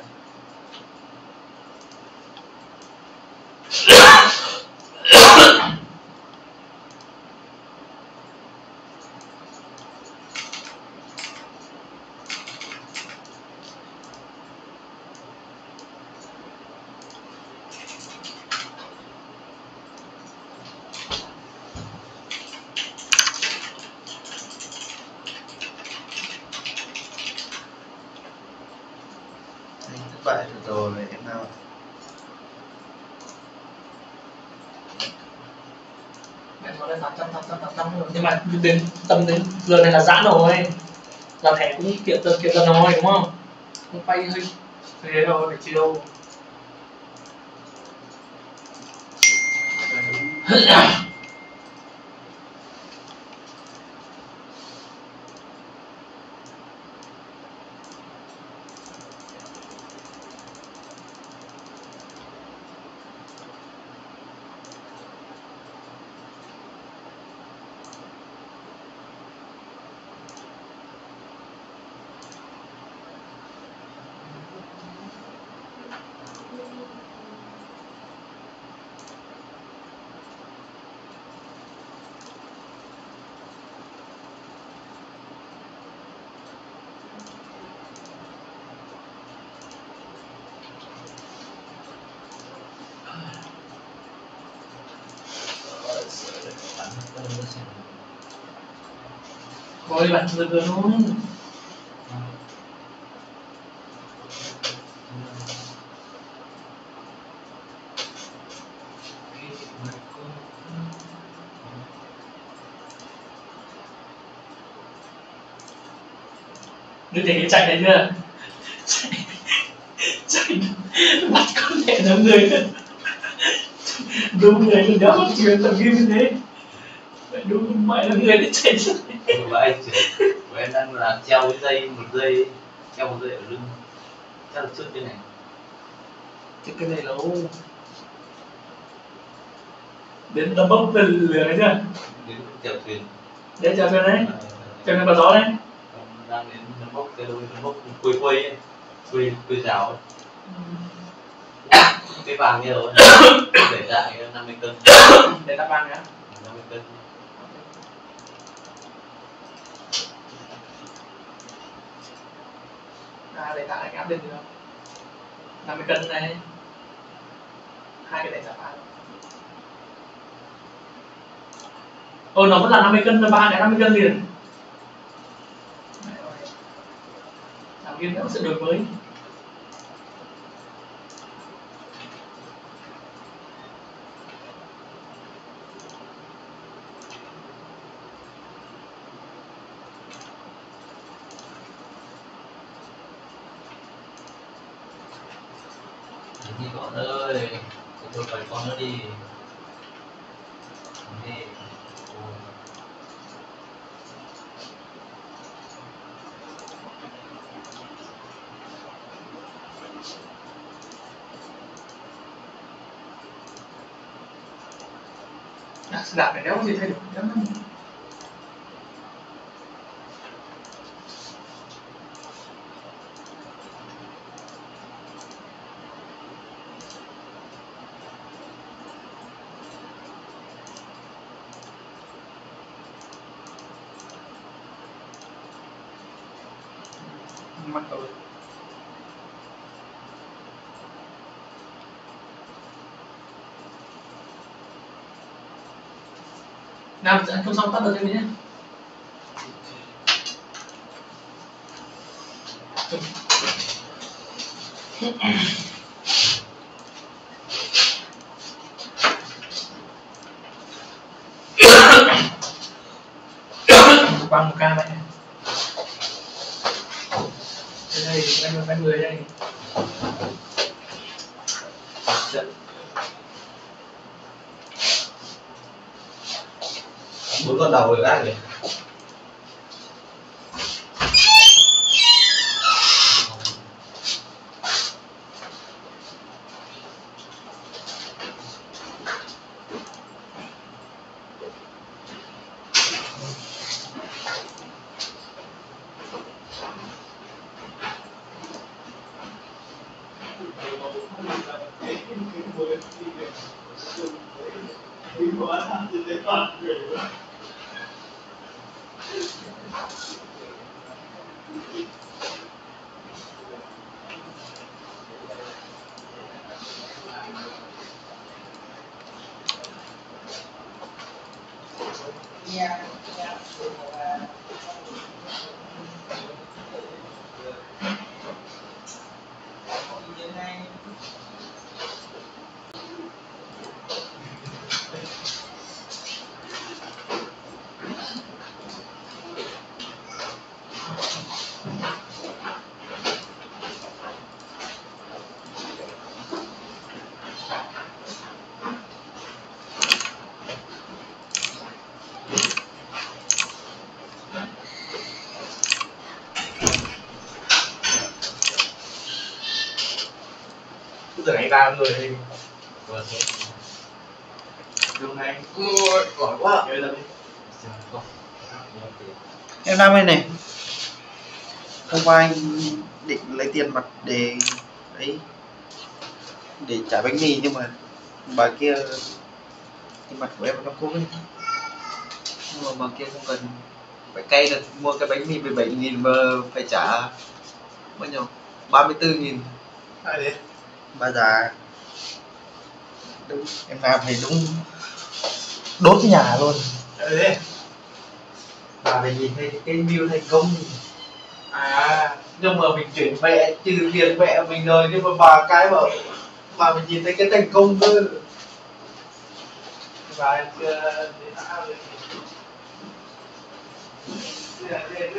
anh thất bại rồi rồi em nào mẹ nói là tám trăm tám trăm tám trăm rồi nhưng mà đến tầm đến giờ này là giãn rồi. Là thẻ cũng kiện dần kiện dần rồi đúng không? Không quay hơi thế rồi phải chiều Thôi bạn từ từ thôi chạy đấy chưa? Chạy, chạy. Bắt con mẹ nó người. Đúng người đó chuyện tập gym như thế mẹ là người đi chạy rồi. Và anh chỉ em đang là treo cái dây một dây treo một dây ở lưng. Treo được trước cái này. Cái cái này lâu đến đâm bốc lên lửa đấy chưa đến chèo thuyền. Để chào thuyền đấy. Chào thuyền vào gió đấy. Đang đến nấm bốc cái đôi nấm bốc quây quây ấy quây quây rào ấy. Cái vàng như rồi. Để lại 50 cân. Để tắt ban nhá. 50 cân à để tạo này áp lên được. 50 cân này. Hai cái này giảm ăn ừ nó vẫn là 50 cân là ba cái 50 cân liền. Giảng viên có sự đổi mới đi con ơi cho tôi phải con nó đi đi Ôi à, xe đạp này Não, não são para 2000, anh ba người thì Vừa thế. đường này ôi giỏi quá. Em nam đây này. Hôm qua anh định lấy tiền mặt để ấy để trả bánh mì nhưng mà bà kia tiền mặt của em nó ấy nhưng mà bà kia không cần phải cay được. Mua cái bánh mì 17 nghìn mà phải trả bao nhiêu? 34 nghìn. Ai đấy bà già. Đúng, em làm thì đúng. Đốt nhà luôn. Ai bà phải nhìn thấy cái view thành công à nhưng mà mình chuyển mẹ trừ tiền mẹ mình rồi, nhưng mà bà cái bảo bà mình nhìn thấy cái thành công cơ. Bà em chưa đến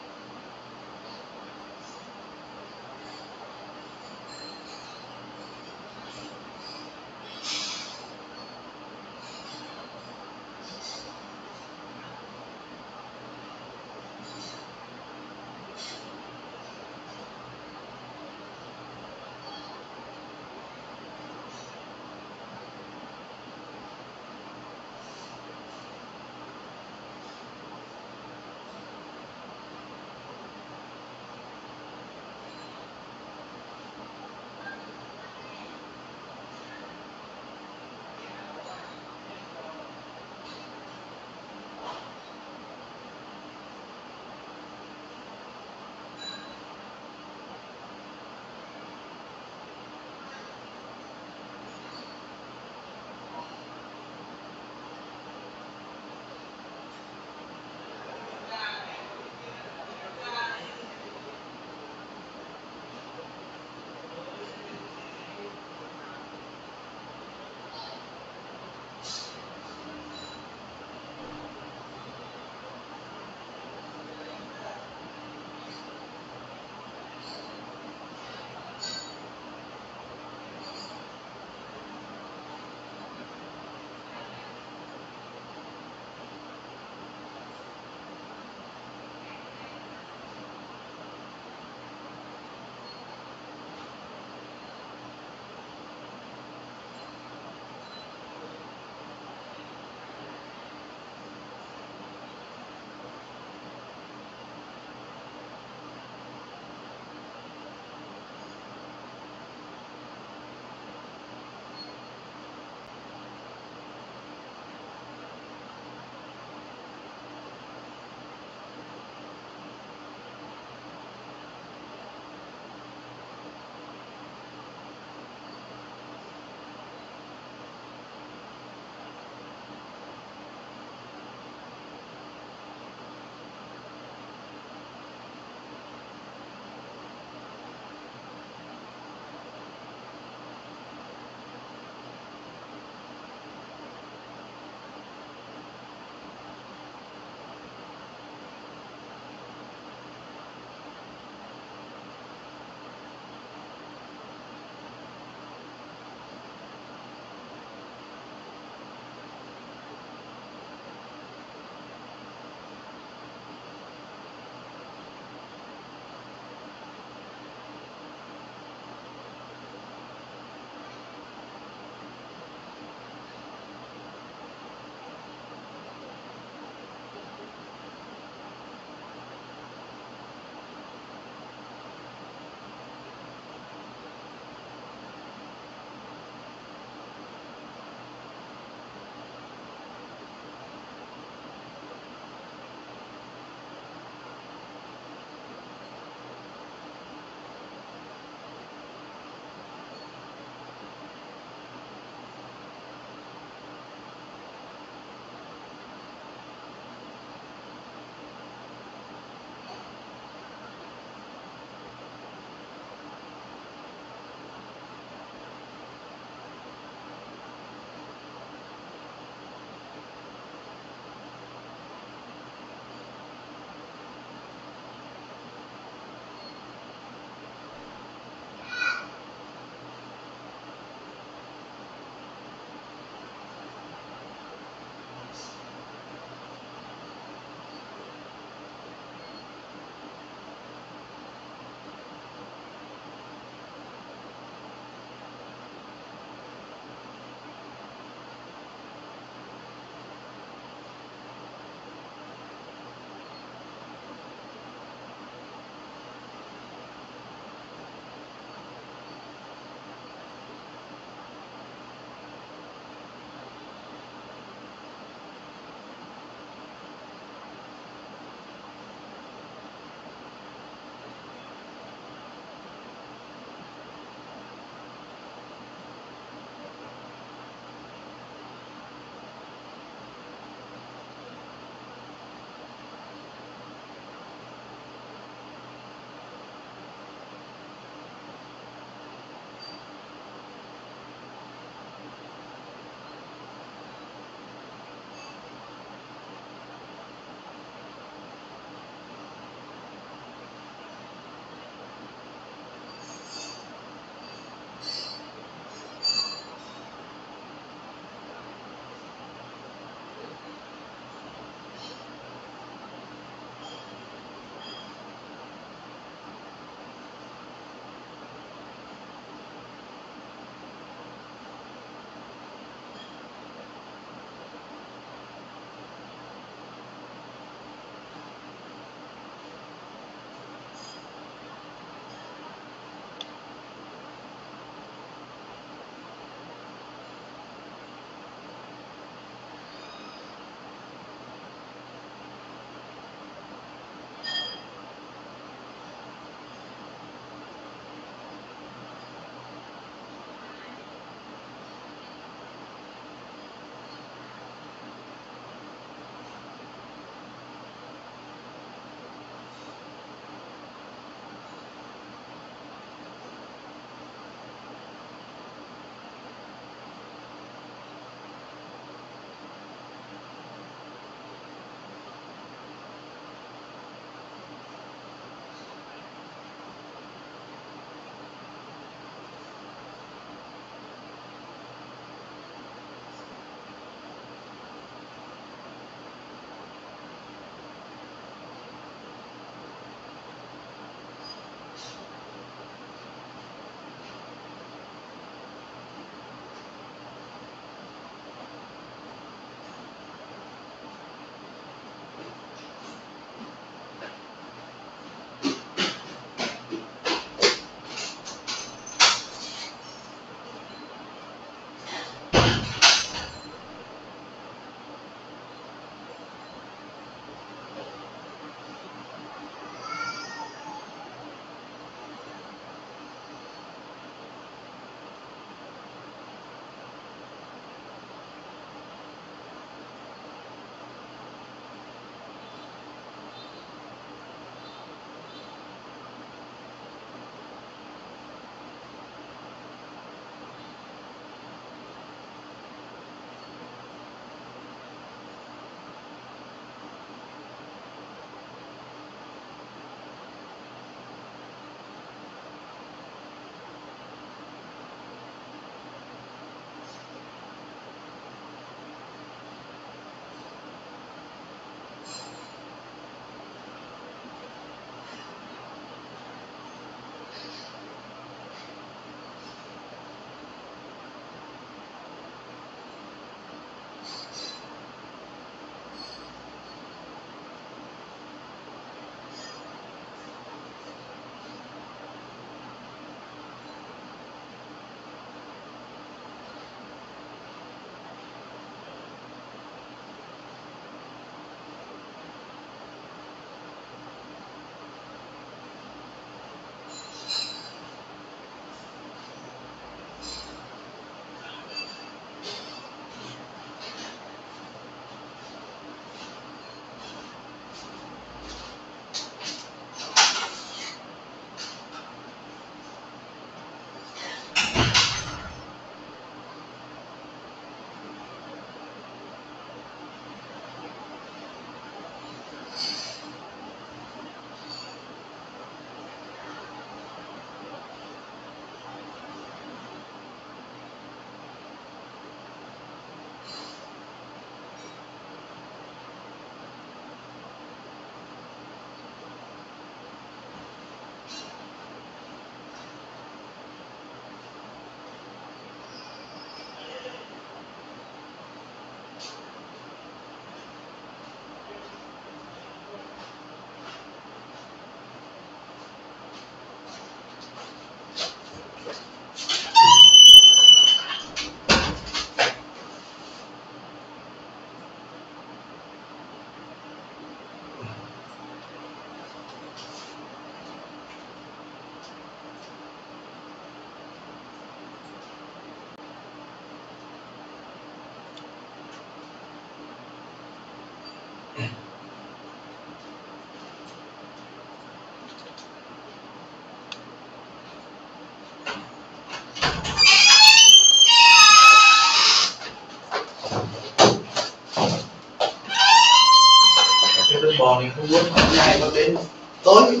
con thì không muốn ngày nhai đến tối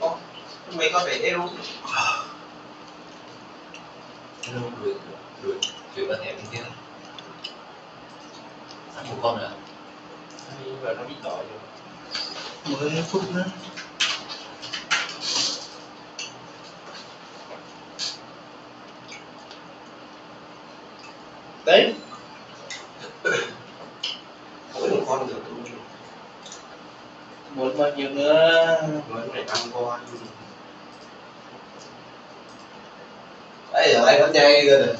có mấy con phải eo nó đuổi đuổi đuổi vào thẻ bên kia ăn một con nữa hay và nó bị đỏ rồi mười phút nữa đấy mỗi một con được cũng muốn bao nhiêu nữa mới phải năm con ấy giờ anh có nhai rồi nè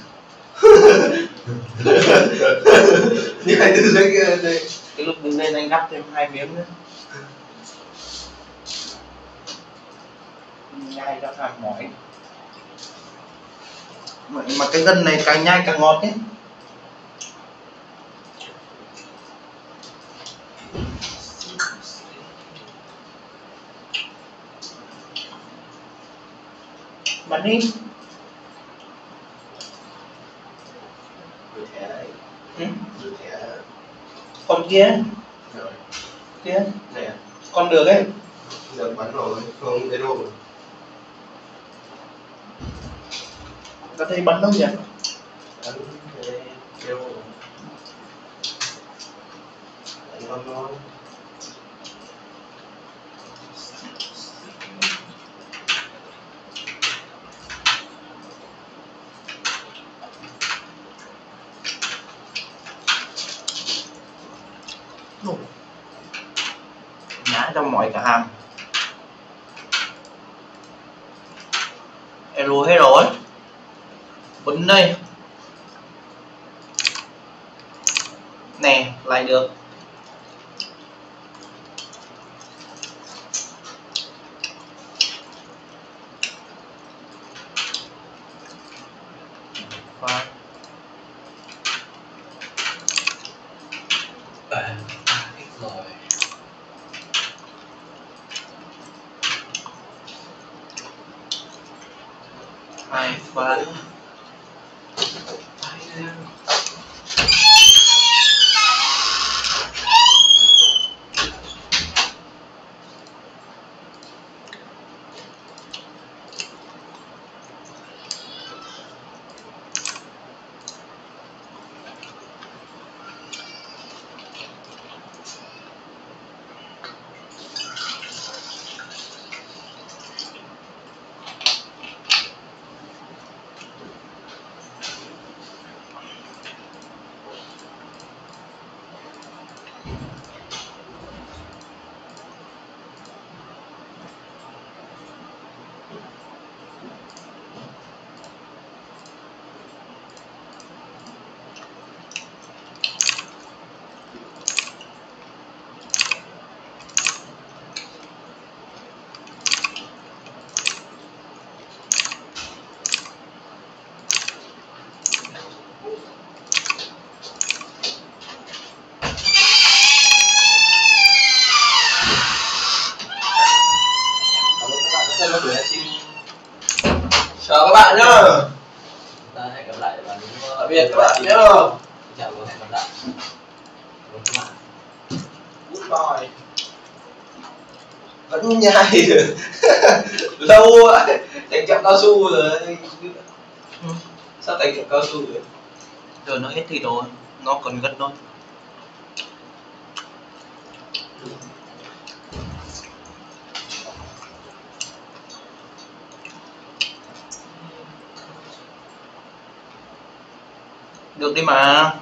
nhai từ dưới kia đây cái lúc đứng lên anh gắp thêm hai miếng nữa nhai ra hàng mỏi gân này càng nhai càng ngọt nhé. Bắn đi. Ừ? Con kia. Rồi kia. Nè con được ấy. Được bắn rồi không euro rồi có thấy bắn đâu nhỉ? Euro đánh ngon ngon nhá trong mọi cả hàng. Euro hết rồi Bấn đây. Nè, lại được Và à, hết rồi hai ba cảm ơn các bạn đã xem video livestream chào các bạn nhá. Chúng ta hẹn gặp lại những tạm biệt các bạn nhá. Chào và hẹn gặp lại các bạn goodbye vẫn nhai. Lâu thành kẹo cao su rồi. Sao thành kẹo cao su rồi Giờ nó hết thịt rồi Nó còn gân thôi Được đi mà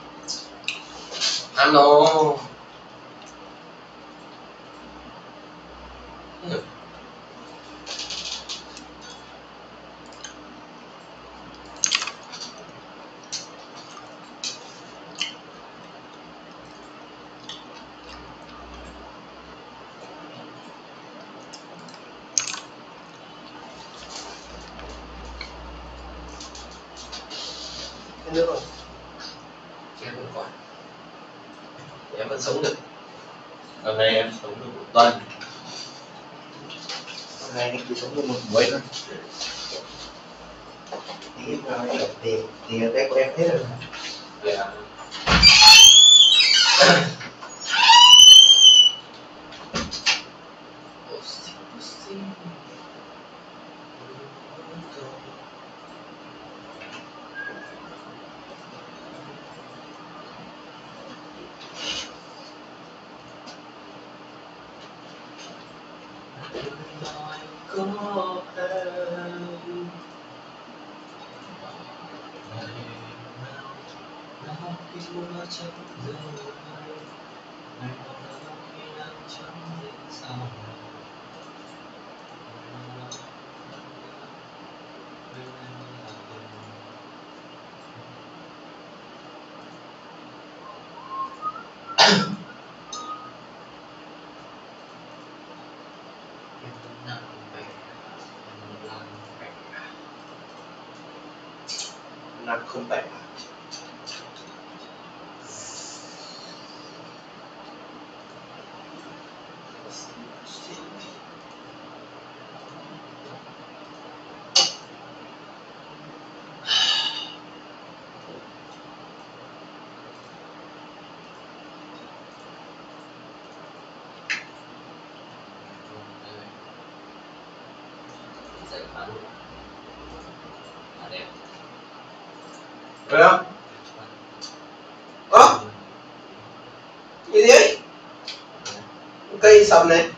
Cây sầm này.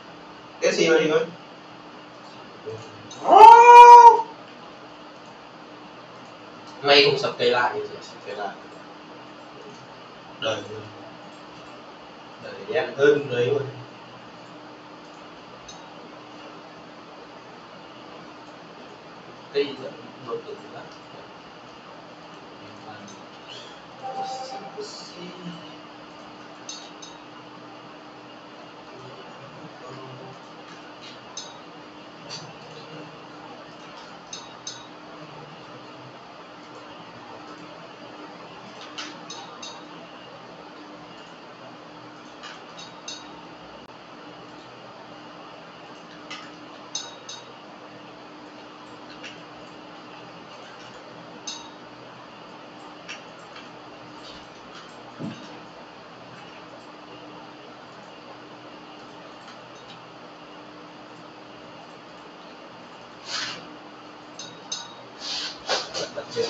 Cái gì mà gì thôi? may cũng sập cây lại rồi Phải là đời người. đời đen hơn đấy luôn cây dẫn đột tử lắm đặt tiền ra đó ôi ôi ôi chín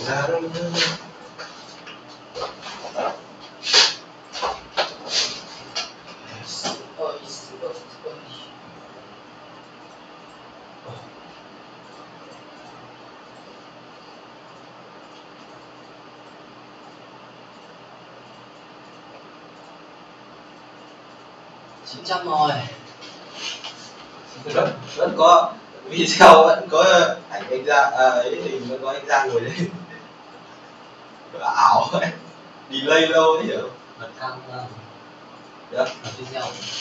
trăm rồi. Vẫn vẫn có. Video vẫn có ảnh anh ra à, ấy thì vẫn có anh ra ngồi lên. Ảo ấy. Delay lâu ấy hiểu bật cam ra. Được. bật video Ừ,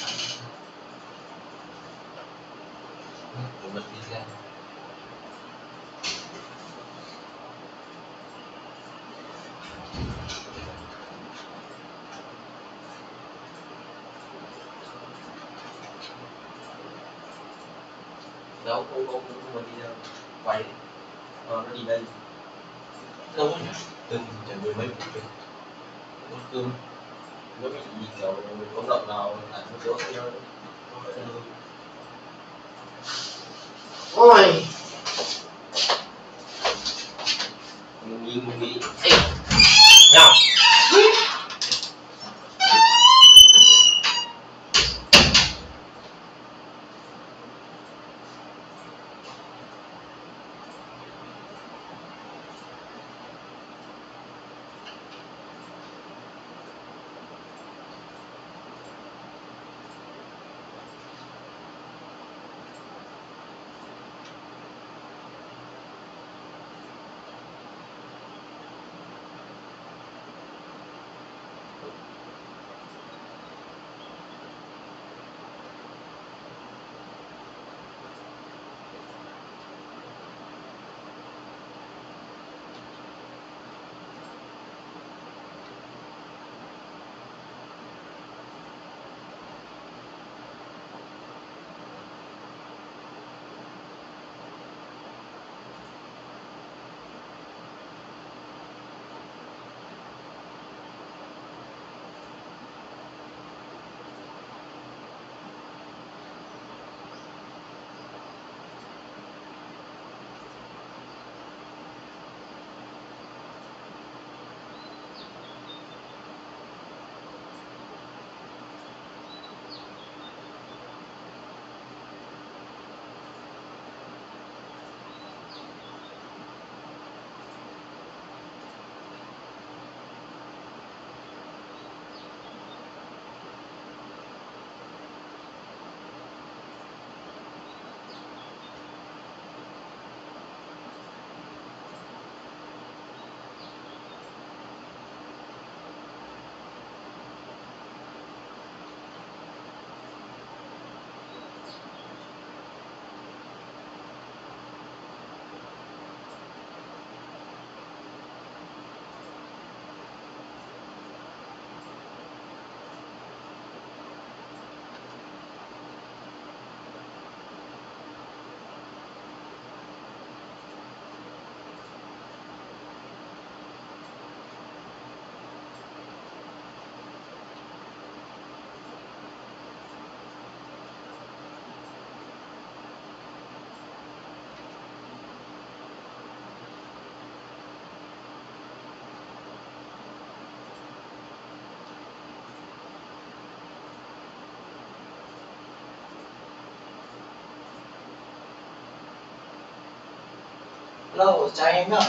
lâu chào em nhá.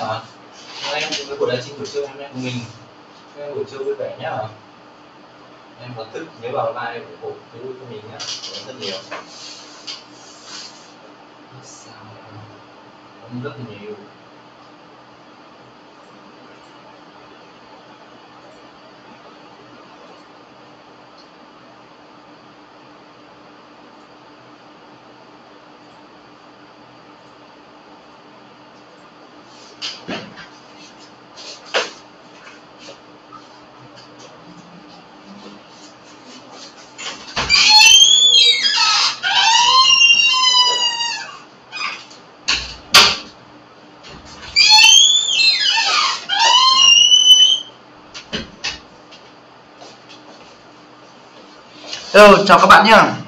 Chào em với buổi live stream buổi trưa hôm nay của mình Chúc em buổi trưa vui vẻ nhá. Em có thức nhớ vào like ủng hộ cái vui của mình nhá. Cảm rất nhiều. Sao? Rất nhiều. Hello, chào các bạn nhé.